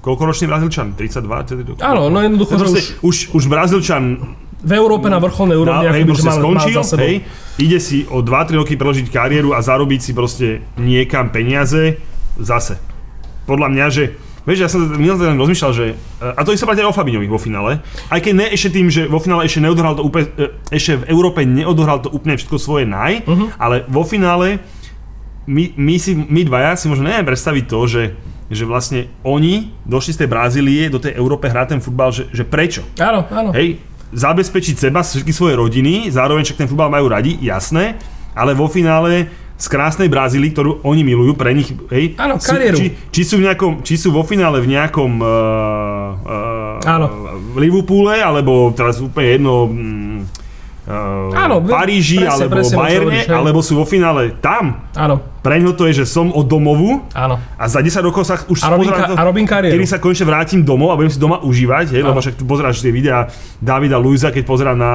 Koľkoročný Brazílčan? 32? Áno, no jednoducho, že už... už... Už Brazílčan v Európe na vrcholnej úrovni, na, hej, má, skončil, má za sebou. Hej, ide si o 2-3 roky preložiť kariéru a zarobiť si proste niekam peniaze zase. Podľa mňa, že Vieš, ja som minulý len rozmýšľal, že... A to sa platí aj o Fabinovi vo finále. Aj keď ne ešte tým, že vo finále ešte neodohral to úplne... E, ešte v Európe neodohral to úplne všetko svoje naj, uh-huh. ale vo finále my, my, si, my dvaja si možno neviem predstaviť to, že že vlastne oni došli z tej Brazílie do tej Európe hrať ten futbal, že, že prečo? Áno, áno. Hej, zabezpečiť seba, všetky svoje rodiny, zároveň však ten futbal majú radi, jasné, ale vo finále z krásnej Brazílii, ktorú oni milujú, pre nich, hej, áno. Sú, či, či, sú v nejakom, či sú vo finále v nejakom uh, uh, áno. Liverpoole, alebo teraz úplne jedno, um, uh, Áno, Paríži presne, alebo presne, Bayerne, alebo sú vo finále tam. Áno pre ňo to je, že som od domovu Áno. a za 10 rokov sa už a robím, to, a robím kariéru. kedy sa konečne vrátim domov a budem si doma užívať, hej, lebo však tu pozeráš tie videá Davida Luisa, keď pozerá na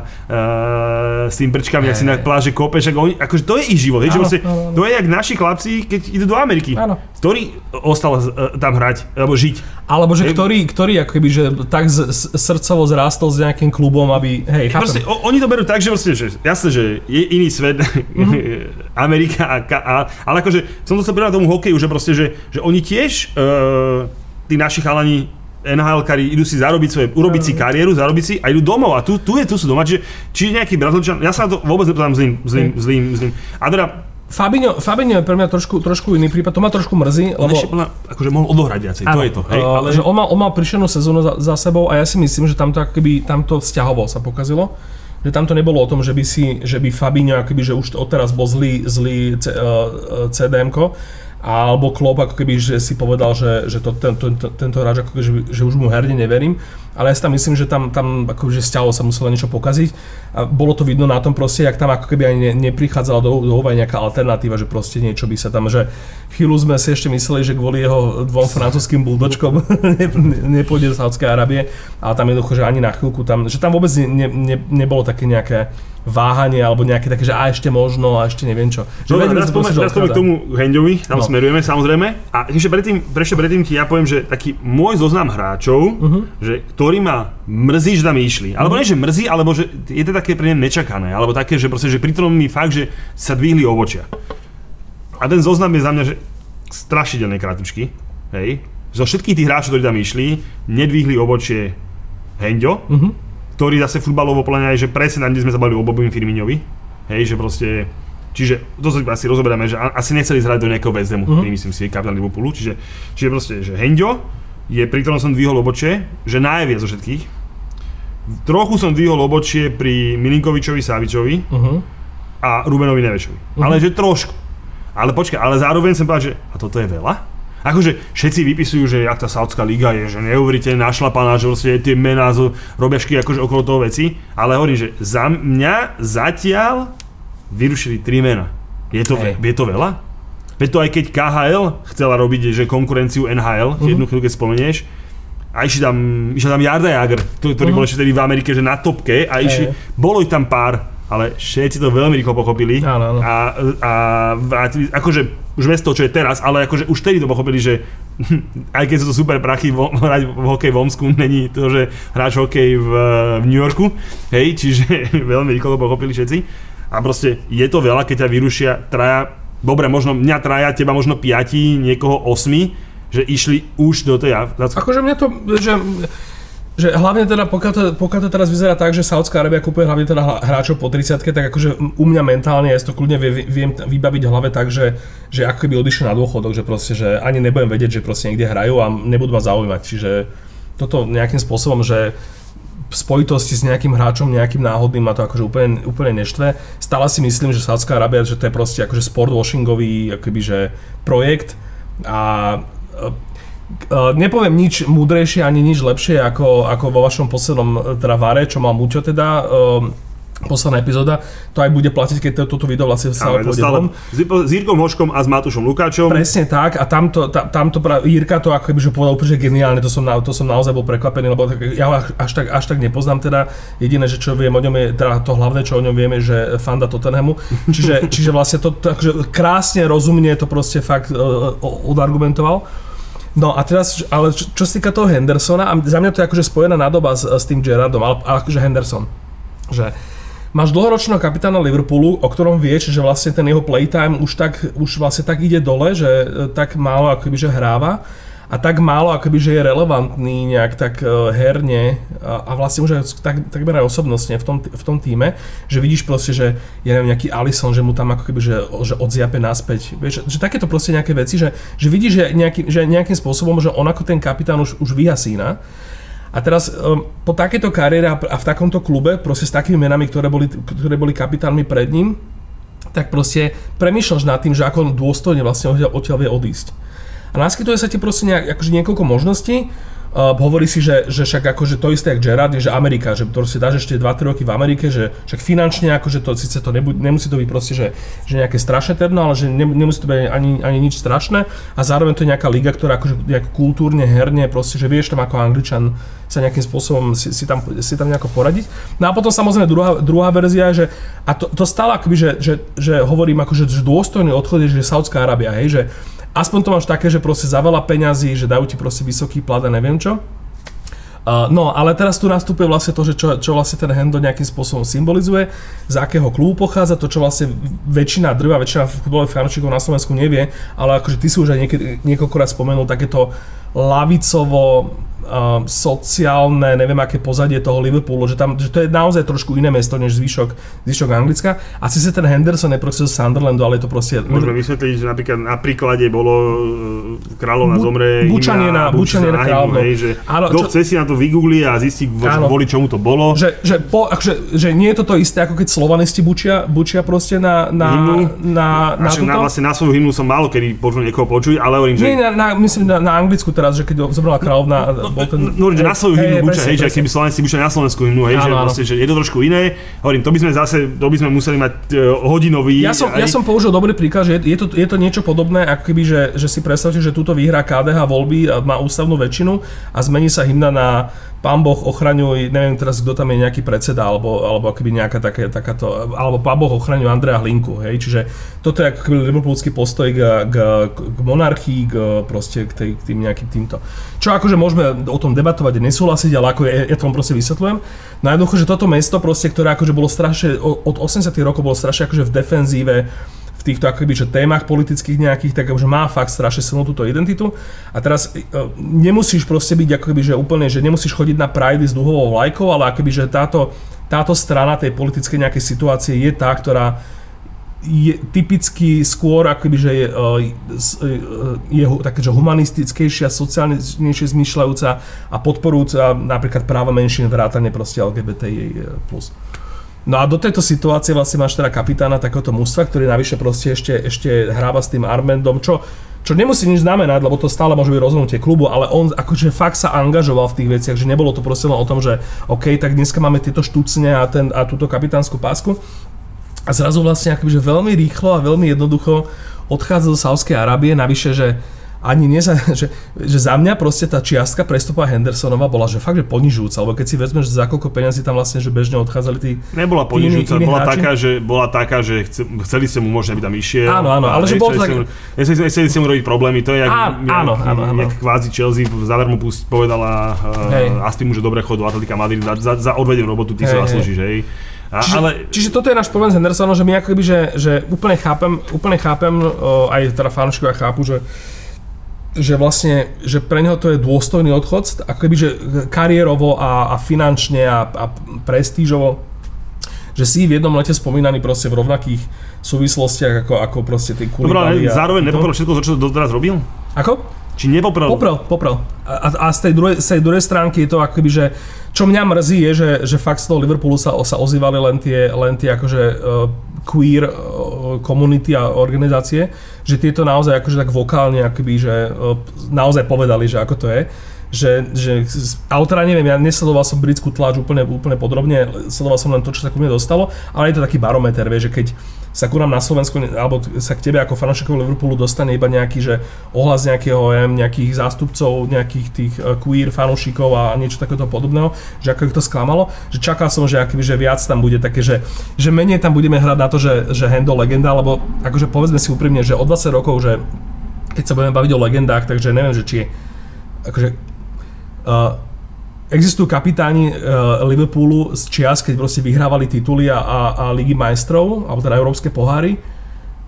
uh, s tým prčkami, ak si na pláže kope, však oni, akože to je ich život, hej, áno, že vlastne, áno, áno. to je jak naši chlapci, keď idú do Ameriky, áno. ktorý ostal uh, tam hrať, alebo žiť. Alebo že hej. ktorý, ktorý akoby, že tak z, z, srdcovo zrástol s nejakým klubom, aby, hej, proste, o, oni to berú tak, že, vlastne, že jasné, že je iný svet, mm-hmm. Amerika a, a, ale akože som to chcel tomu hokeju, že proste, že, že oni tiež, uh, tí naši chalani nhl idú si zarobiť svoje, urobiť si kariéru, zarobiť si a idú domov. A tu, tu je, tu sú doma. Čiže, či nejaký Brazílčan, ja sa na to vôbec nepozerám zlým, zlým, zlým, zlým. A teda Fabinho, Fabinho je pre mňa trošku, trošku iný prípad, to ma trošku mrzí, lebo... Ešte plná, akože mohol odohrať viacej, to je to, hej, ale... Že on mal, on mal príšernú sezónu za, za, sebou a ja si myslím, že tamto ako keby, tamto vzťahovo sa pokazilo že tam to nebolo o tom, že by, si, že by Fabinho akoby, že už odteraz bol zlý, zlý C, uh, CDM-ko, alebo Klopp ako keby, že si povedal, že, že to, ten, ten, tento hráč že, že už mu herne neverím, ale ja si tam myslím, že tam, tam akože vzťahov sa muselo niečo pokaziť a bolo to vidno na tom proste, jak tam ako keby aj ne, neprichádzala do, do nejaká alternatíva, že proste niečo by sa tam, že chvíľu sme si ešte mysleli, že kvôli jeho dvom francúzským buldočkom ne, ne, nepôjde do Saudskej Arábie, ale tam jednoducho, že ani na chvíľku tam, že tam vôbec ne, ne, nebolo také nejaké váhanie alebo nejaké také, že a ešte možno a ešte neviem čo. Že vedeli teraz poďme teraz k tomu Henďovi, tam No. smerujeme samozrejme. A ešte predtým, ešte predtým ti ja poviem, že taký môj zoznam hráčov, Mhm. že, ktorý ma mrzí, že tam išli. Alebo nie, že mrzí, alebo že je to také pre mňa nečakané. Alebo také, že proste, že pri tom mi fakt, že sa dvihli obočia. A ten zoznam je za mňa, že strašidelne kratučky. Hej. Zo všetkých tých hráčov, ktorí tam išli, nedvihli obočie Henďo, Mhm. Ktorý zase futbalovo mňa je, že presne tam, kde sme sa bavili o Bobovi Firminovi. Hej, že proste... Čiže to si asi rozoberieme, že asi nechceli zhrať do nejakého West Hamu, Mhm. myslím si, kapitán Liverpoolu. Čiže, čiže proste, že Henďo je pri ktorom som dvihol obočie, že najviac zo všetkých. Trochu som dvihol obočie pri Milinkovičovi Savičovi Mhm. a Rubenovi Nevešovi. Ale že trošku. Ale počkaj, ale zároveň som povedal, že a toto je veľa? Akože všetci vypisujú, že jak tá Saudská liga je, že neuveriteľne našlapaná, že vlastne tie mená zo robiašky akože okolo toho veci, ale hovorím, že za mňa zatiaľ vyrušili tri mená. Je to, Hej. je to veľa? Veď to aj keď KHL chcela robiť, že konkurenciu NHL, v jednu chvíľu, keď spomenieš, a išli tam, išiel tam Jarda Jager, ktorý, Mhm. bol ešte tedy v Amerike, že na topke a išli, Hej. bolo ich tam pár, ale všetci to veľmi rýchlo pochopili Áno, áno. a, a vrátili, akože už bez toho, čo je teraz, ale akože už vtedy to pochopili, že aj keď sú to super prachy, vo, hrať v hokej v Omsku není to, že hráč hokej v, v New Yorku, hej, čiže veľmi rýchlo to pochopili všetci. A proste je to veľa, keď ťa vyrušia traja, dobre, možno mňa traja, teba možno piati, niekoho osmi, že išli už do tej... Akože mňa to, že, že hlavne teda, pokiaľ to, pokiaľ to teraz vyzerá tak, že Saudská Arábia kúpuje hlavne teda hráčov po 30 tak akože u mňa mentálne ja si to kľudne vie, viem vybaviť v hlave tak, že, že ako keby odišli na dôchodok, že proste, že ani nebudem vedieť, že proste niekde hrajú a nebudú ma zaujímať, čiže toto nejakým spôsobom, že v spojitosti s nejakým hráčom, nejakým náhodným ma to akože úplne, úplne neštve. Stále si myslím, že Saudská Arábia, že to je proste akože sportwashingový akoby, že projekt a Uh, nepoviem nič múdrejšie ani nič lepšie ako, ako vo vašom poslednom e, teda vare, čo mal Muťo teda, um, posledná epizóda, to aj bude platiť, keď to, toto video vlastne sa Áno, pôjde stále von. s, Jirkom Hoškom a s Matúšom Lukáčom. Presne tak a tamto, ta, tamto pra, Jirka to ako keby, že povedal úplne geniálne, to som, na, to som naozaj bol prekvapený, lebo tak, ja ho až, až, tak, až tak nepoznám teda, jediné, že čo viem o ňom je, teda to hlavné, čo o ňom vieme, že fanda Tottenhamu, čiže, čiže vlastne to, akože krásne, rozumne to proste fakt uh, odargumentoval. No a teraz, ale čo, čo sa týka toho Hendersona, a za mňa to je akože spojená nádoba s, s tým Gerardom, ale, ale akože Henderson, že máš dlhoročného kapitána Liverpoolu, o ktorom vieš, že vlastne ten jeho playtime už tak, už vlastne tak ide dole, že e, tak málo akoby, že hráva a tak málo akoby, že je relevantný nejak tak uh, herne a, a vlastne už aj tak, takmer aj osobnostne v tom, v tom týme, že vidíš proste, že ja neviem, nejaký Alisson, že mu tam ako keby, že, že odziape naspäť, vieš, že, takéto proste nejaké veci, že, že vidíš, že, nejaký, že nejakým spôsobom, že on ako ten kapitán už, už vyhasína a teraz um, po takéto kariére a, v takomto klube, proste s takými menami, ktoré boli, ktoré boli kapitánmi pred ním, tak proste premýšľaš nad tým, že ako on dôstojne vlastne odtiaľ vie odísť. A naskytuje sa ti proste nejak, akože niekoľko možností, Uh, hovorí si, že, že však akože to isté, jak Gerard, je, že Amerika, že proste dáš ešte 2-3 roky v Amerike, že však finančne akože to, síce to nebu, nemusí to byť proste, že, že nejaké strašné terno, ale že ne, nemusí to byť ani, ani nič strašné a zároveň to je nejaká liga, ktorá akože nejak kultúrne, herne, proste, že vieš tam ako Angličan sa nejakým spôsobom si, si, tam, si tam nejako poradiť. No a potom samozrejme druhá, druhá verzia je, že a to, to stále akoby, že, že, že hovorím akože, že dôstojný odchod je, že Saudská Arábia, hej, že aspoň to máš také, že proste za veľa peňazí, že dajú ti proste vysoký plat a neviem čo. Uh, no, ale teraz tu nastupuje vlastne to, že čo, čo vlastne ten Hendo nejakým spôsobom symbolizuje, z akého klubu pochádza, to čo vlastne väčšina, drvá väčšina futbalových fanúšikov na Slovensku nevie, ale akože ty si už aj niekedy, niekoľkokrát spomenul takéto lavicovo uh, sociálne, neviem aké pozadie toho Liverpoolu, že, tam, že to je naozaj trošku iné mesto než zvyšok, zvyšok Anglicka. A síce ten Henderson je proste z Sunderlandu, ale je to proste... Môžeme vysvetliť, že napríklad na príklade bolo e, kráľovna Bu- zomre, hymna, Bučanina hymna, kráľovnou. hej, že Áno, kto čo- chce si na to vygooglí a zistí, Áno. kvôli čomu to bolo. Že, že, po, akože, že nie je to to isté, ako keď slovanisti bučia, bučia proste na, na, Hymnu? na, na, Na, na, vlastne na svoju hymnu som málo kedy počul niekoho počuť, ale hovorím, že... Nie, na, na, myslím na, na Anglicku teraz, že keď zobrala kráľovna, bol ten... No, že na svoju hymnu buča, hej, že keby Slovenci bučia na Slovensku hymnu, hej, že, proste, že je to trošku iné. Hovorím, to by sme zase, to by sme museli mať uh, hodinový. Ja som, aj, ja som použil dobrý príklad, že je, je, to, je to niečo podobné, ako keby, že, že si predstavte, že túto vyhrá KDH voľby má ústavnú väčšinu a zmení sa hymna na pán Boh ochraňuj, neviem teraz, kto tam je nejaký predseda, alebo, alebo akoby nejaká také, takáto, alebo pán Boh ochraňuj Andrea Hlinku, hej, čiže toto je ako keby liverpoolský postoj k, k, k monarchii, k, proste k, tej, k tým nejakým týmto. Čo akože môžeme o tom debatovať nesúhlasiť, ale ako je, ja to vám proste vysvetľujem. No jednoducho, že toto mesto proste, ktoré akože bolo strašne, od 80 rokov bolo strašne akože v defenzíve, v týchto akoby, že témach politických nejakých, tak že má fakt strašne silnú túto identitu. A teraz e, nemusíš proste byť akoby, že úplne, že nemusíš chodiť na prajdy s duhovou vlajkou, ale akoby, že táto, táto strana tej politickej nejakej situácie je tá, ktorá je typicky skôr akoby, že je, e, je, je také, že humanistickejšia, sociálnejšie zmyšľajúca a podporujúca napríklad práva menšín vrátane proste LGBTI+. No a do tejto situácie vlastne máš teda kapitána takéhoto mužstva, ktorý navyše proste ešte, ešte hráva s tým Armendom, čo, čo nemusí nič znamenať, lebo to stále môže byť rozhodnutie klubu, ale on akože fakt sa angažoval v tých veciach, že nebolo to proste len o tom, že OK, tak dneska máme tieto štucne a, ten, a túto kapitánsku pásku. A zrazu vlastne akože veľmi rýchlo a veľmi jednoducho odchádza do Sávskej Arábie, navyše, že ani nie za, že, že za mňa proste tá čiastka prestupa Hendersonova bola, že fakt, že ponižujúca, lebo keď si vezmeš, že za koľko peniazí tam vlastne, že bežne odchádzali tí Nebola ponižujúca, bola hráči. taká, že, bola taká, že chceli ste mu možno, aby tam išiel. Áno, áno, ale že bol tak... Nechceli, nechceli ste mu robiť problémy, to je jak, áno, jak, áno, áno, áno. jak kvázi Chelsea v záver mu povedala uh, Asti mu, že dobre chod do Atletika Madrid, za, za odvedenú robotu ty sa zaslúžiš, hej. A, čiže, ale... čiže toto je náš problém s Hendersonom, že my akoby, že, že úplne chápem, úplne chápem, uh, aj teda fanúšikovia chápu, že že vlastne, že pre neho to je dôstojný odchod, ako keby, že kariérovo a, a finančne a, a prestížovo, že si v jednom lete spomínaný proste v rovnakých súvislostiach ako, ako proste tie Dobre, ale zároveň nepoprel všetko, čo doteraz robil? Ako? Či nepoprel? Poprel, poprel. A, a z, tej druhej, z tej druhej stránky je to akoby, že čo mňa mrzí je, že, že fakt z toho Liverpoolu sa, sa ozývali len tie, len tie akože uh, queer eh, komunity a organizácie, že tieto naozaj akože tak vokálne akoby, že eh, naozaj povedali, že ako to je. Že, že autora neviem, ja nesledoval som britskú tlač úplne, úplne podrobne, sledoval som len to, čo sa ku mne dostalo, ale je to taký barometer, vie, že keď sa ku nám na Slovensku, alebo sa k tebe ako fanúšikov Liverpoolu dostane iba nejaký, že ohlas nejakého, ja nejakých zástupcov, nejakých tých uh, queer fanúšikov a niečo takéto podobného, že ako ich to sklamalo, že čakal som, že akýby, že viac tam bude také, že, že menej tam budeme hrať na to, že, že Hendo legenda, lebo akože povedzme si úprimne, že o 20 rokov, že keď sa budeme baviť o legendách, takže neviem, že či je akože uh, existujú kapitáni uh, Liverpoolu z čias, keď proste vyhrávali tituly a, a, a ligy majstrov, alebo teda európske poháry,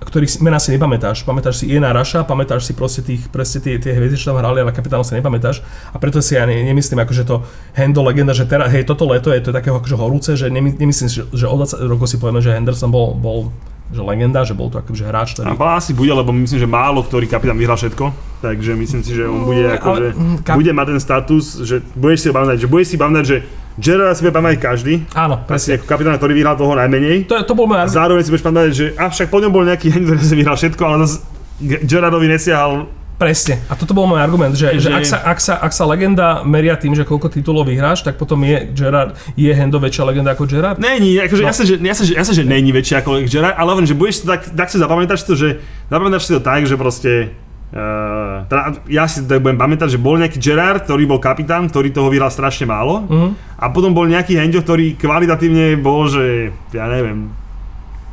ktorých mená si nepamätáš. Pamätáš si Iena Raša, pamätáš si proste tých, presne tie, tie hviezdy, čo tam hrali, ale kapitánov si nepamätáš. A preto si ja ne, nemyslím, akože to Hendo legenda, že teraz, hej, toto leto je to takého akože horúce, že nemyslím, že, že od 20 rokov si povieme, že Henderson bol, bol že legenda, že bol to akože hráč, ktorý... A asi bude, lebo myslím, že málo ktorý kapitán vyhral všetko, takže myslím si, že on bude mm, akože, mm, kap... bude mať ten status, že budeš si ho pamätať, že budeš si pamätať, že Gerrard si bude pamätať každý. Áno, presne. Ako kapitán, ktorý vyhral toho najmenej. To, to bol môj Zároveň si budeš pamätať, že avšak po ňom bol nejaký ktorý si vyhral všetko, ale zase Gerardovi nesiahal Presne. A toto bol môj argument, že, že, že ak, sa, ak, sa, ak sa legenda meria tým, že koľko titulov vyhráš, tak potom je Gerard, je Hendo väčšia legenda ako Gerard? Není, akože no. ja sa, že, ja, sa, že, ja sa, že není väčšia ako Gerard, ale len, že budeš to tak, tak si zapamätáš to, že zapamätáš si to tak, že proste Uh, teda ja si tak budem pamätať, že bol nejaký Gerard, ktorý bol kapitán, ktorý toho vyhral strašne málo. Uh-huh. A potom bol nejaký Hendo, ktorý kvalitatívne bol, že ja neviem,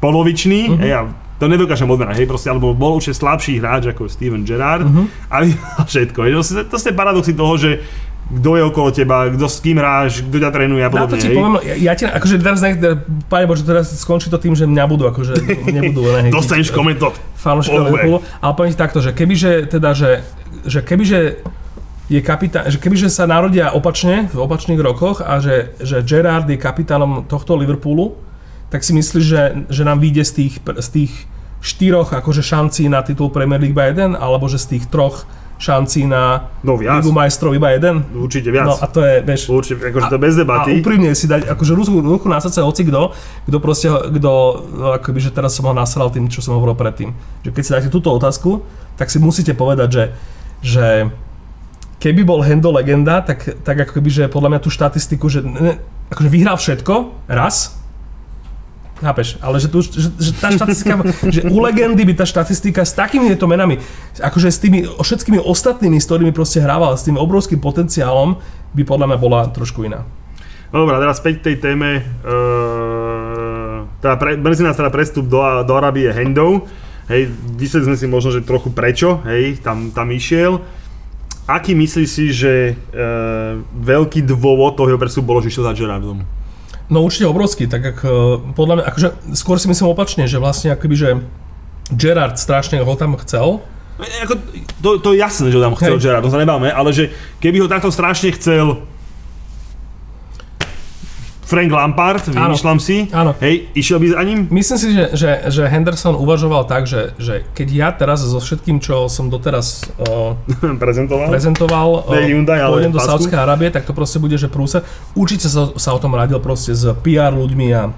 polovičný. Uh-huh. Hej, a to nedokážem odmerať, hej, proste, alebo bol určite slabší hráč ako Steven Gerrard uh-huh. a všetko. To, to, to sú paradoxy toho, že kto je okolo teba, kto s kým hráš, kto ťa trénuje a podobne. Na to ti poviem, ja, ja ti, akože teraz nech, páne Bože, teraz skončí to tým, že mňa budú, akože nebudú nehejtiť. Dostaneš komentov. Fanúšikov Liverpoolu, ale poviem ti takto, že kebyže, teda, že, že kebyže je kapitán, že kebyže sa narodia opačne, v opačných rokoch a že, že Gerard je kapitánom tohto Liverpoolu, tak si myslíš, že, že nám vyjde z tých, z tých štyroch akože šancí na titul Premier League iba jeden, alebo že z tých troch šancí na no, viac. Ligu majstrov iba jeden? Určite viac. No a to je, vieš... Určite, akože to bez debaty. A úprimne si dať, akože ruku, ruku na srdce hoci kto, kto proste, kto, no, akoby, že teraz som ho nasral tým, čo som hovoril predtým. Že keď si dáte túto otázku, tak si musíte povedať, že, že keby bol Hendo legenda, tak, tak ako keby, že podľa mňa tú štatistiku, že ne, akože vyhral všetko raz, Chápeš? Ale že, tu, že, že tá štatistika, že u legendy by tá štatistika s takými to menami, akože s tými všetkými ostatnými, s ktorými proste hrával, s tým obrovským potenciálom, by podľa mňa bola trošku iná. No dobrá, teraz späť k tej téme. Uh, teda pre, mrzí nás teda prestup do, do Arábie Hendov. Hej, vysvetlili sme si možno, že trochu prečo, hej, tam, tam išiel. Aký myslíš si, že uh, veľký dôvod toho jeho prestupu bolo, že išiel za Gerardom? No určite obrovský, tak ak, podľa mňa, akože skôr si myslím opačne, že vlastne akoby, že Gerard strašne ho tam chcel, ako, to, to je jasné, že ho tam chcel. Gerard, to sa nebáme, ale že keby ho takto strašne chcel Frank Lampard, vymýšľam si. Áno. Hej, išiel by za ním? Myslím si, že, že, že Henderson uvažoval tak, že, že keď ja teraz so všetkým, čo som doteraz uh, prezentoval, prezentoval uh, Hyundai, pôjdem do Saudskej Arábie, tak to proste bude, že prúse. Určite sa, sa o tom radil proste s PR ľuďmi a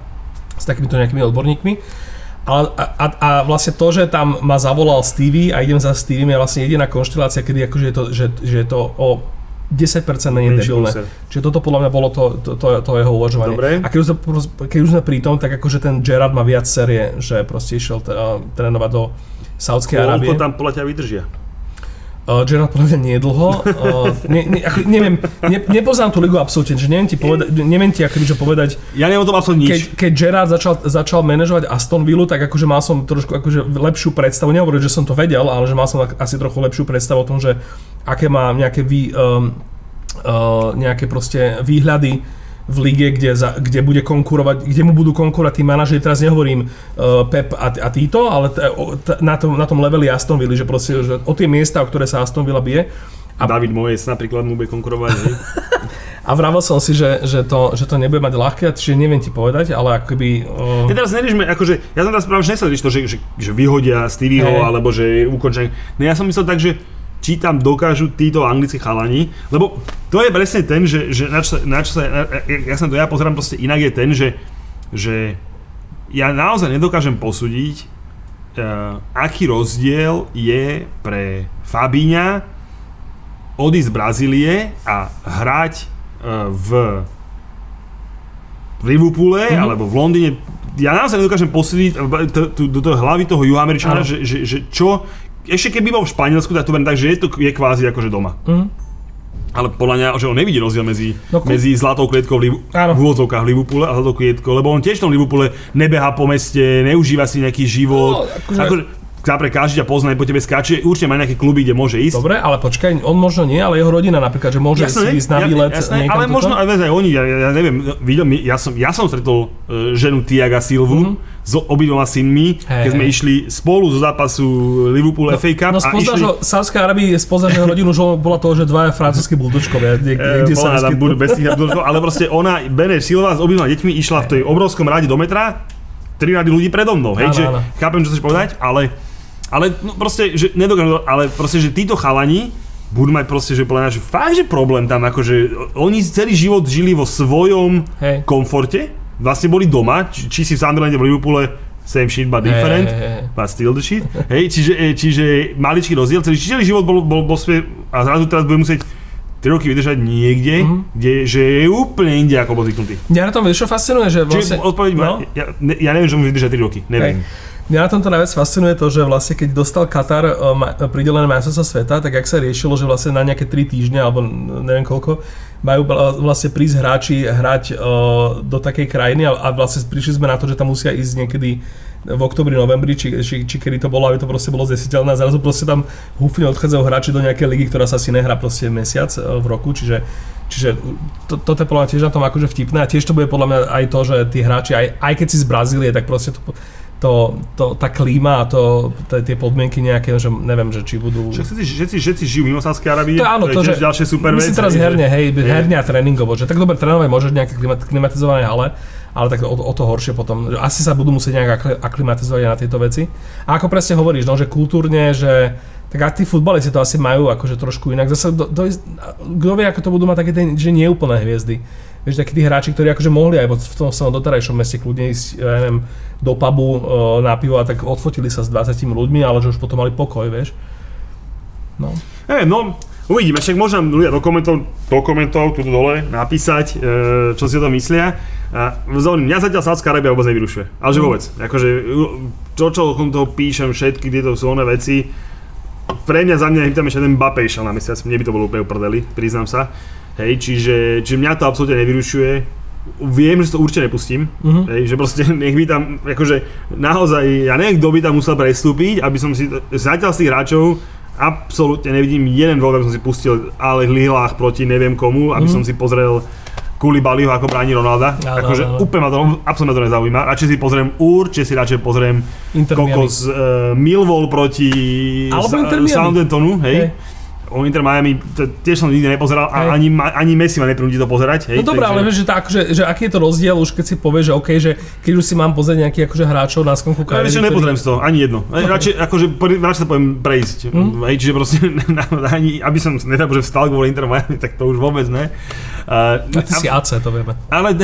s takýmito nejakými odborníkmi. A, a, a vlastne to, že tam ma zavolal Stevie a idem za Stevie, je vlastne jediná konštelácia, kedy akože je to, že, že je to o 10% menej debilné. Čiže toto podľa mňa bolo to, to, to, to jeho uvažovanie. Dobre. A keď už, keď už sme pri tom, tak akože ten Gerard má viac série, že proste išiel t- trénovať do Saudskej Arábie. Koľko tam podľa ťa vydržia? Uh, Gerard podľa mňa nie dlho. Uh, ne, ne, ako, neviem, ne, nepoznám tú ligu absolútne, že neviem ti, poveda- neviem ti akoby, čo povedať. Ja neviem o tom absolútne nič. Keď, keď Gerard začal, začal manažovať Aston Villa, tak akože mal som trošku akože lepšiu predstavu, nehovorím, že som to vedel, ale že mal som asi trochu lepšiu predstavu o tom, že aké má nejaké vý, um, uh, nejaké proste výhľady v lige, kde, za, kde bude konkurovať, kde mu budú konkurovať tí manažeri, teraz nehovorím uh, Pep a, a títo, ale t, t, na, tom, na tom leveli Aston Villa, že proste že o tie miesta, o ktoré sa Aston Villa bie. A David Moyes napríklad mu bude konkurovať. a vravel som si, že, že, to, že to nebude mať ľahké, čiže neviem ti povedať, ale akoby... Uh... Ja teraz neriešme, akože, ja som teraz práve nechcel to, že, že, že vyhodia Stevieho, hey. alebo že ukončia. No ja som myslel tak, že či tam dokážu títo anglickí chalani, lebo to je presne ten, že, že na, čo na čo sa, na, ja sa to ja pozerám proste inak je ten, že, že ja naozaj nedokážem posúdiť, uh, aký rozdiel je pre Fabíňa odísť z Brazílie a hrať uh, v Liverpoole mm-hmm. alebo v Londýne ja naozaj nedokážem posúdiť do toho hlavy toho juhoameričana, že, že, že čo, ešte keby bol v Španielsku, tak to beriem tak, že je to je kvázi akože doma. Mm. Ale podľa mňa, že on nevidí rozdiel medzi, no, medzi zlatou klietkou v, v úvodzovkách Liverpoole a zlatou klietkou, lebo on tiež v tom Liverpoole nebeha po meste, neužíva si nejaký život. No, akože... Akože, pre každý ťa pozná, po tebe skáče, určite má nejaké kluby, kde môže ísť. Dobre, ale počkaj, on možno nie, ale jeho rodina napríklad, že môže jasné, si ísť na výlet. Jasné, ale možno aj aj oni, ja, ja, neviem, videl, ja som, ja som stretol uh, ženu Tiaga Silvu, mm-hmm s obidvoma synmi, hey, keď sme hey. išli spolu zo zápasu Liverpool no, FA Cup. No spozna, išli... že Sávskej Arabii spozna, že rodinu že bola to, že dvaja francúzski buldočkovia. Niekde, e, sa tam budú bez tých ale proste ona, Bene Silva s obidvoma deťmi išla v tej obrovskom rade do metra, tri rady ľudí predo mnou, hej, áno, že áno. chápem, čo chceš povedať, ale, ale no proste, že nedokážem, ale proste, že títo chalani, budú mať proste, že podľa že fakt, že problém tam, akože oni celý život žili vo svojom hey. komforte, vlastne boli doma, či, či si v Sunderlande v Liverpoole same shit but different, hey, hey, hey. but still the shit. Hej, čiže, e, čiže maličký rozdiel, celý, celý život bol, bol, bol svoj, a zrazu teraz bude musieť 3 roky vydržať niekde, mm-hmm. kde že je úplne inde ako bol zvyknutý. Mňa na tom vieš, čo fascinuje, že vlastne... Čiže odpoveď no? ja, ja, neviem, že môže vydržať 3 roky, neviem. Hey. Mňa na tomto najviac fascinuje to, že vlastne keď dostal Katar uh, pridelené majstrovstvá sveta, tak ak sa riešilo, že vlastne na nejaké 3 týždne alebo neviem koľko, majú vlastne prísť hráči hrať uh, do takej krajiny a, vlastne prišli sme na to, že tam musia ísť niekedy v oktobri, novembri, či, či, či kedy to bolo, aby to proste bolo zesiteľné a zrazu proste tam húfne odchádzajú hráči do nejakej ligy, ktorá sa si nehrá proste mesiac uh, v roku, čiže Čiže to, toto je podľa mňa tiež na tom akože vtipné a tiež to bude podľa mňa aj to, že tí hráči, aj, aj keď si z Brazílie, tak proste to, to, to, tá klíma a to, tie podmienky nejaké, že neviem, že či budú... Všetci, všetci, všetci žijú mimo Sádskej Arábie, to, áno, to, je že, ďalšie super vec. teraz herne, hej, hej, herne a tréningovo, že tak dobre trénovať môžeš nejaké klimatizované hale, ale tak o, o to horšie potom. Asi sa budú musieť nejak aklimatizovať na tieto veci. A ako presne hovoríš, no, že kultúrne, že tak a tí futbalisti to asi majú akože trošku inak. Zase do, do, kto vie, ako to budú mať také, že nie úplné hviezdy vieš, takí tí hráči, ktorí akože mohli aj v tom svojom doterajšom meste kľudne ísť, ja neviem, do pubu e, na pivo a tak odfotili sa s 20 ľuďmi, ale že už potom mali pokoj, vieš. No. Hey, no, uvidíme, však môžem ľudia do komentov, do komentov tu dole napísať, e, čo si o tom myslia. A mňa zatiaľ Sádzka Arábia vôbec nevyrušuje. Ale že Mhm. vôbec. Akože to, čo okolo toho píšem, všetky tieto silné veci, pre mňa za mňa tam ešte ten Mbappé išiel na mesiac, mne by to bolo úplne uprdeli, priznám sa. Hej, čiže, čiže mňa to absolútne nevyrušuje. Viem, že to určite nepustím, Mhm. hej, že proste nech by tam, akože naozaj, ja neviem, kto by tam musel prestúpiť, aby som si, zatiaľ z tých hráčov absolútne nevidím jeden dôvod, aby som si pustil ale Lilách proti neviem komu, aby Mhm. som si pozrel Kulibaliho ako bráni Ronalda. Áno, akože áno, áno. úplne ma to, absolútne to nezaujíma. Radšej si pozriem určite si radšej pozriem kokos uh, Millwall proti Alebo Sa-. Southamptonu, hej. Hej. O Inter Miami, to tiež som nikdy nepozeral a ani, ani Messi ma neprinúti to pozerať, hej. No dobré, ale vieš, že, tak, že, že aký je to rozdiel už keď si povieš, že OK, že keď už si mám pozrieť nejakých akože hráčov na skonku Ja kariéry, ešte ktorí- nepozriem si to, ani jedno. Okay. Radšej, akože, radšej sa poviem prejsť. Hm? Hej, čiže proste, ani, aby som, nedá že vstal kvôli Inter Miami, tak to už vôbec ne. Uh, A ty si AC, to vieme. ale,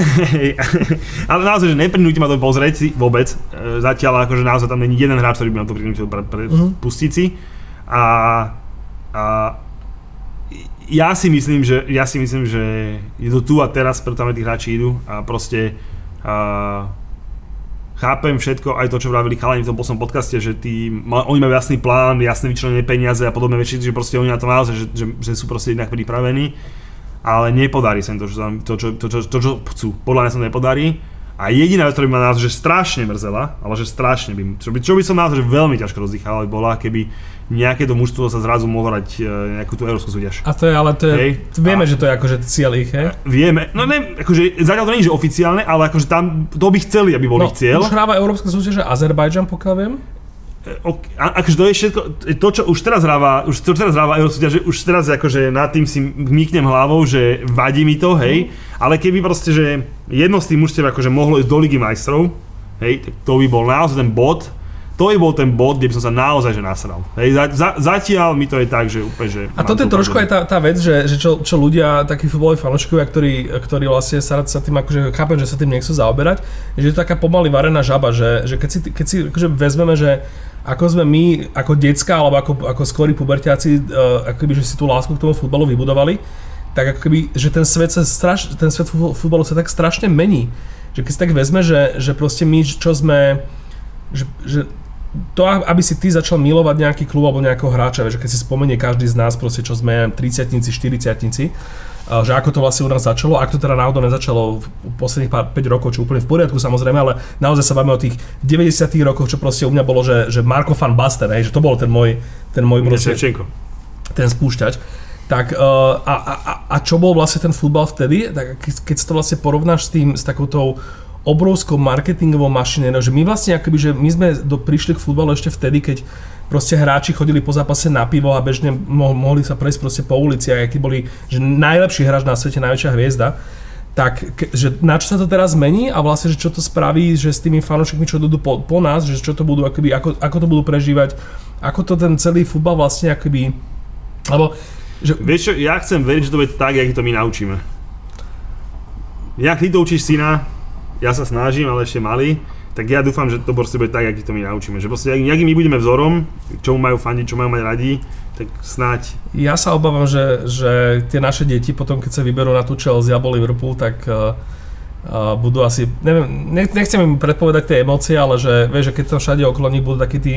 ale naozaj, že neprinúti ma to pozrieť si vôbec. E, Zatiaľ akože naozaj tam není jeden hráč, ktorý by ma to prinútil pre, pre, Mhm. pustiť si. A, a ja si myslím, že, ja si myslím, že je to tu a teraz, preto tam tí hráči idú a proste a, chápem všetko, aj to, čo vravili chalani v tom poslednom podcaste, že tí, oni majú jasný plán, jasné vyčlenené peniaze a podobné veci, že proste oni na to naozaj, že, že, že sú proste jednak pripravení, ale nepodarí sa im to, čo, to, čo, to, čo, to, čo chcú. Podľa mňa sa nepodarí. A jediná vec, ktorá by ma naozaj že strašne mrzela, ale že strašne by, čo by, čo by som naozaj že veľmi ťažko rozdýchal, bola, keby nejaké to mužstvo sa zrazu mohlo hrať e, nejakú tú európsku súťaž. A to je, ale to je, Hej. vieme, A- že to je akože cieľ ich, hej? Vieme, no ne, akože zatiaľ to nie je že oficiálne, ale akože tam to by chceli, aby bol No, ich cieľ. už hráva Európska súťaž Azerbajdžan, pokiaľ viem. Ok, a, akože to je všetko, to čo už teraz hráva, už to čo teraz hráva Eurosúťaž, už teraz akože nad tým si mýknem hlavou, že vadí mi to, hej, ale keby proste, že jedno z tých mužstiev akože mohlo ísť do Ligy majstrov, hej, tak to by bol naozaj ten bod, to by bol ten bod, kde by som sa naozaj že nasral. Hej, za, za, zatiaľ mi to je tak, že úplne, že... A toto je trošku aj tá, tá vec, že, že čo, čo ľudia, takí futboloví fanúšikovia, ktorí, ktorí vlastne sa, sa tým akože chápem, že sa tým nechcú zaoberať, že je to taká pomaly varená žaba, že, že keď si, keď si akože vezmeme, že ako sme my, ako decka, alebo ako, ako skorí pubertiaci, uh, ako keby, že si tú lásku k tomu futbalu vybudovali, tak ako keby, že ten svet sa straš, ten svet fu- futbalu sa tak strašne mení. Že keď si tak vezme, že, že proste my, čo sme, že, že to, aby si ty začal milovať nejaký klub alebo nejakého hráča, že keď si spomenie každý z nás, proste, čo sme 30 40 že ako to vlastne u nás začalo, ak to teda náhodou nezačalo v posledných pár, 5 rokov, čo úplne v poriadku samozrejme, ale naozaj sa bavíme o tých 90 rokoch, čo proste u mňa bolo, že, že Marko fan Buster, hej, že to bol ten môj, ten môj proste, ten spúšťač. Tak uh, a, a, a, čo bol vlastne ten futbal vtedy? Tak keď, si to vlastne porovnáš s tým, s takoutou obrovskou marketingovou mašinériou, že my vlastne akoby, že my sme do, prišli k futbalu ešte vtedy, keď proste hráči chodili po zápase na pivo a bežne mo- mohli sa prejsť proste po ulici a aký boli, že najlepší hráč na svete, najväčšia hviezda tak ke, že na čo sa to teraz zmení a vlastne, že čo to spraví, že s tými fanúšikmi, čo idú po, po nás, že čo to budú, akoby, ako, ako to budú prežívať, ako to ten celý futbal vlastne akoby, lebo že, Vieš čo, ja chcem veriť, že to bude tak, jak to my naučíme. Jak ty to učíš syna, ja sa snažím, ale ešte malý, tak ja dúfam, že to proste bude tak, jak to my naučíme. Že proste, jak, jak my budeme vzorom, čomu majú fandiť, čo majú mať radi, tak snáď. ja sa obávam, že, že tie naše deti potom, keď sa vyberú na tú Chelsea alebo Liverpool, tak uh, uh, budú asi, neviem, nech- nechcem im predpovedať tie emócie, ale že vieš, že keď tam všade okolo nich budú takí tí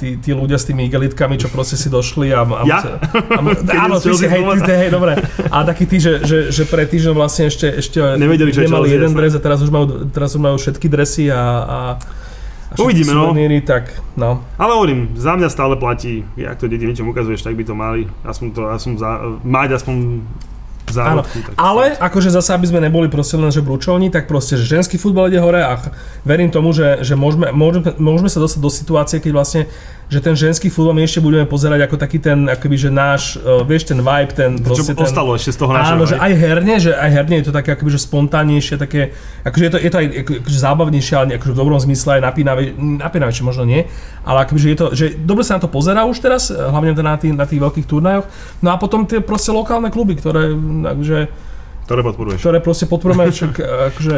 tí, tí ľudia s tými igelitkami, čo proste si došli a... a Ja? a, Keď áno, ty si, hej, ty, hej, dobre. A takí tí, že, že, že pre týždeň vlastne ešte, ešte Nevedeli, čo nemali jeden dres a teraz už majú, teraz už majú všetky dresy a, a, a Uvidíme, no. tak no. Ale hovorím, za mňa stále platí, jak to deti niečom ukazuješ, tak by to mali. Aspoň to, aspoň za, mať aspoň zárodku. tak ale akože zase, aby sme neboli proste len že brúčovní, tak proste, že ženský futbal ide hore a verím tomu, že, že môžeme, môžeme, môžeme sa dostať do situácie, keď vlastne, že ten ženský futbal my ešte budeme pozerať ako taký ten, akoby, že náš, uh, vieš, ten vibe, ten Čo proste ten... ostalo ešte z toho našeho. Áno, že aj herne, že aj herne je to také akoby, že spontánnejšie, také, akože je to, je to aj ako, akože zábavnejšie, ale akože v dobrom zmysle aj napínavé, napínavejšie možno nie, ale akoby, že je to, že dobre sa na to pozerá už teraz, hlavne teda na tých, na tých veľkých turnajoch, no a potom tie proste lokálne kluby, ktoré, takže Ktoré podporuješ? ktoré proste podporujeme, však, akože,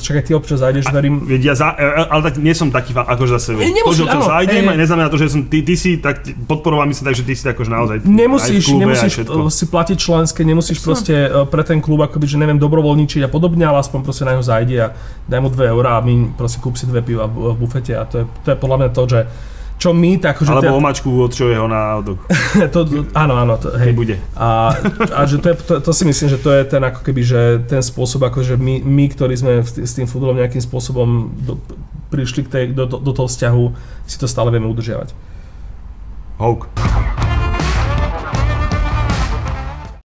však aj ty občas zajdeš, verím. Veď ja za, e, ale tak nie som taký, akože zase, Nie, to, nemusíš, že občas áno, zajdem, hej. neznamená to, že som, ty, ty si tak podporoval myslím tak, že ty si akože naozaj Nemusíš, klube, nemusíš si platiť členské, nemusíš proste e, pre ten klub akoby, že neviem, dobrovoľničiť a podobne, ale aspoň proste na ňo zajde a daj mu 2 eurá a my proste kúp si dve piva v, v bufete a to je, to je podľa mňa to, že čo my, tak akože Alebo to, omačku od jeho na to, to, to, áno, áno, to, hej, bude. A, a že to, je, to, to, si myslím, že to je ten ako keby, že ten spôsob, ako že my, my ktorí sme s tým futbolom nejakým spôsobom do, prišli k tej, do, do, do toho vzťahu, si to stále vieme udržiavať. Houk.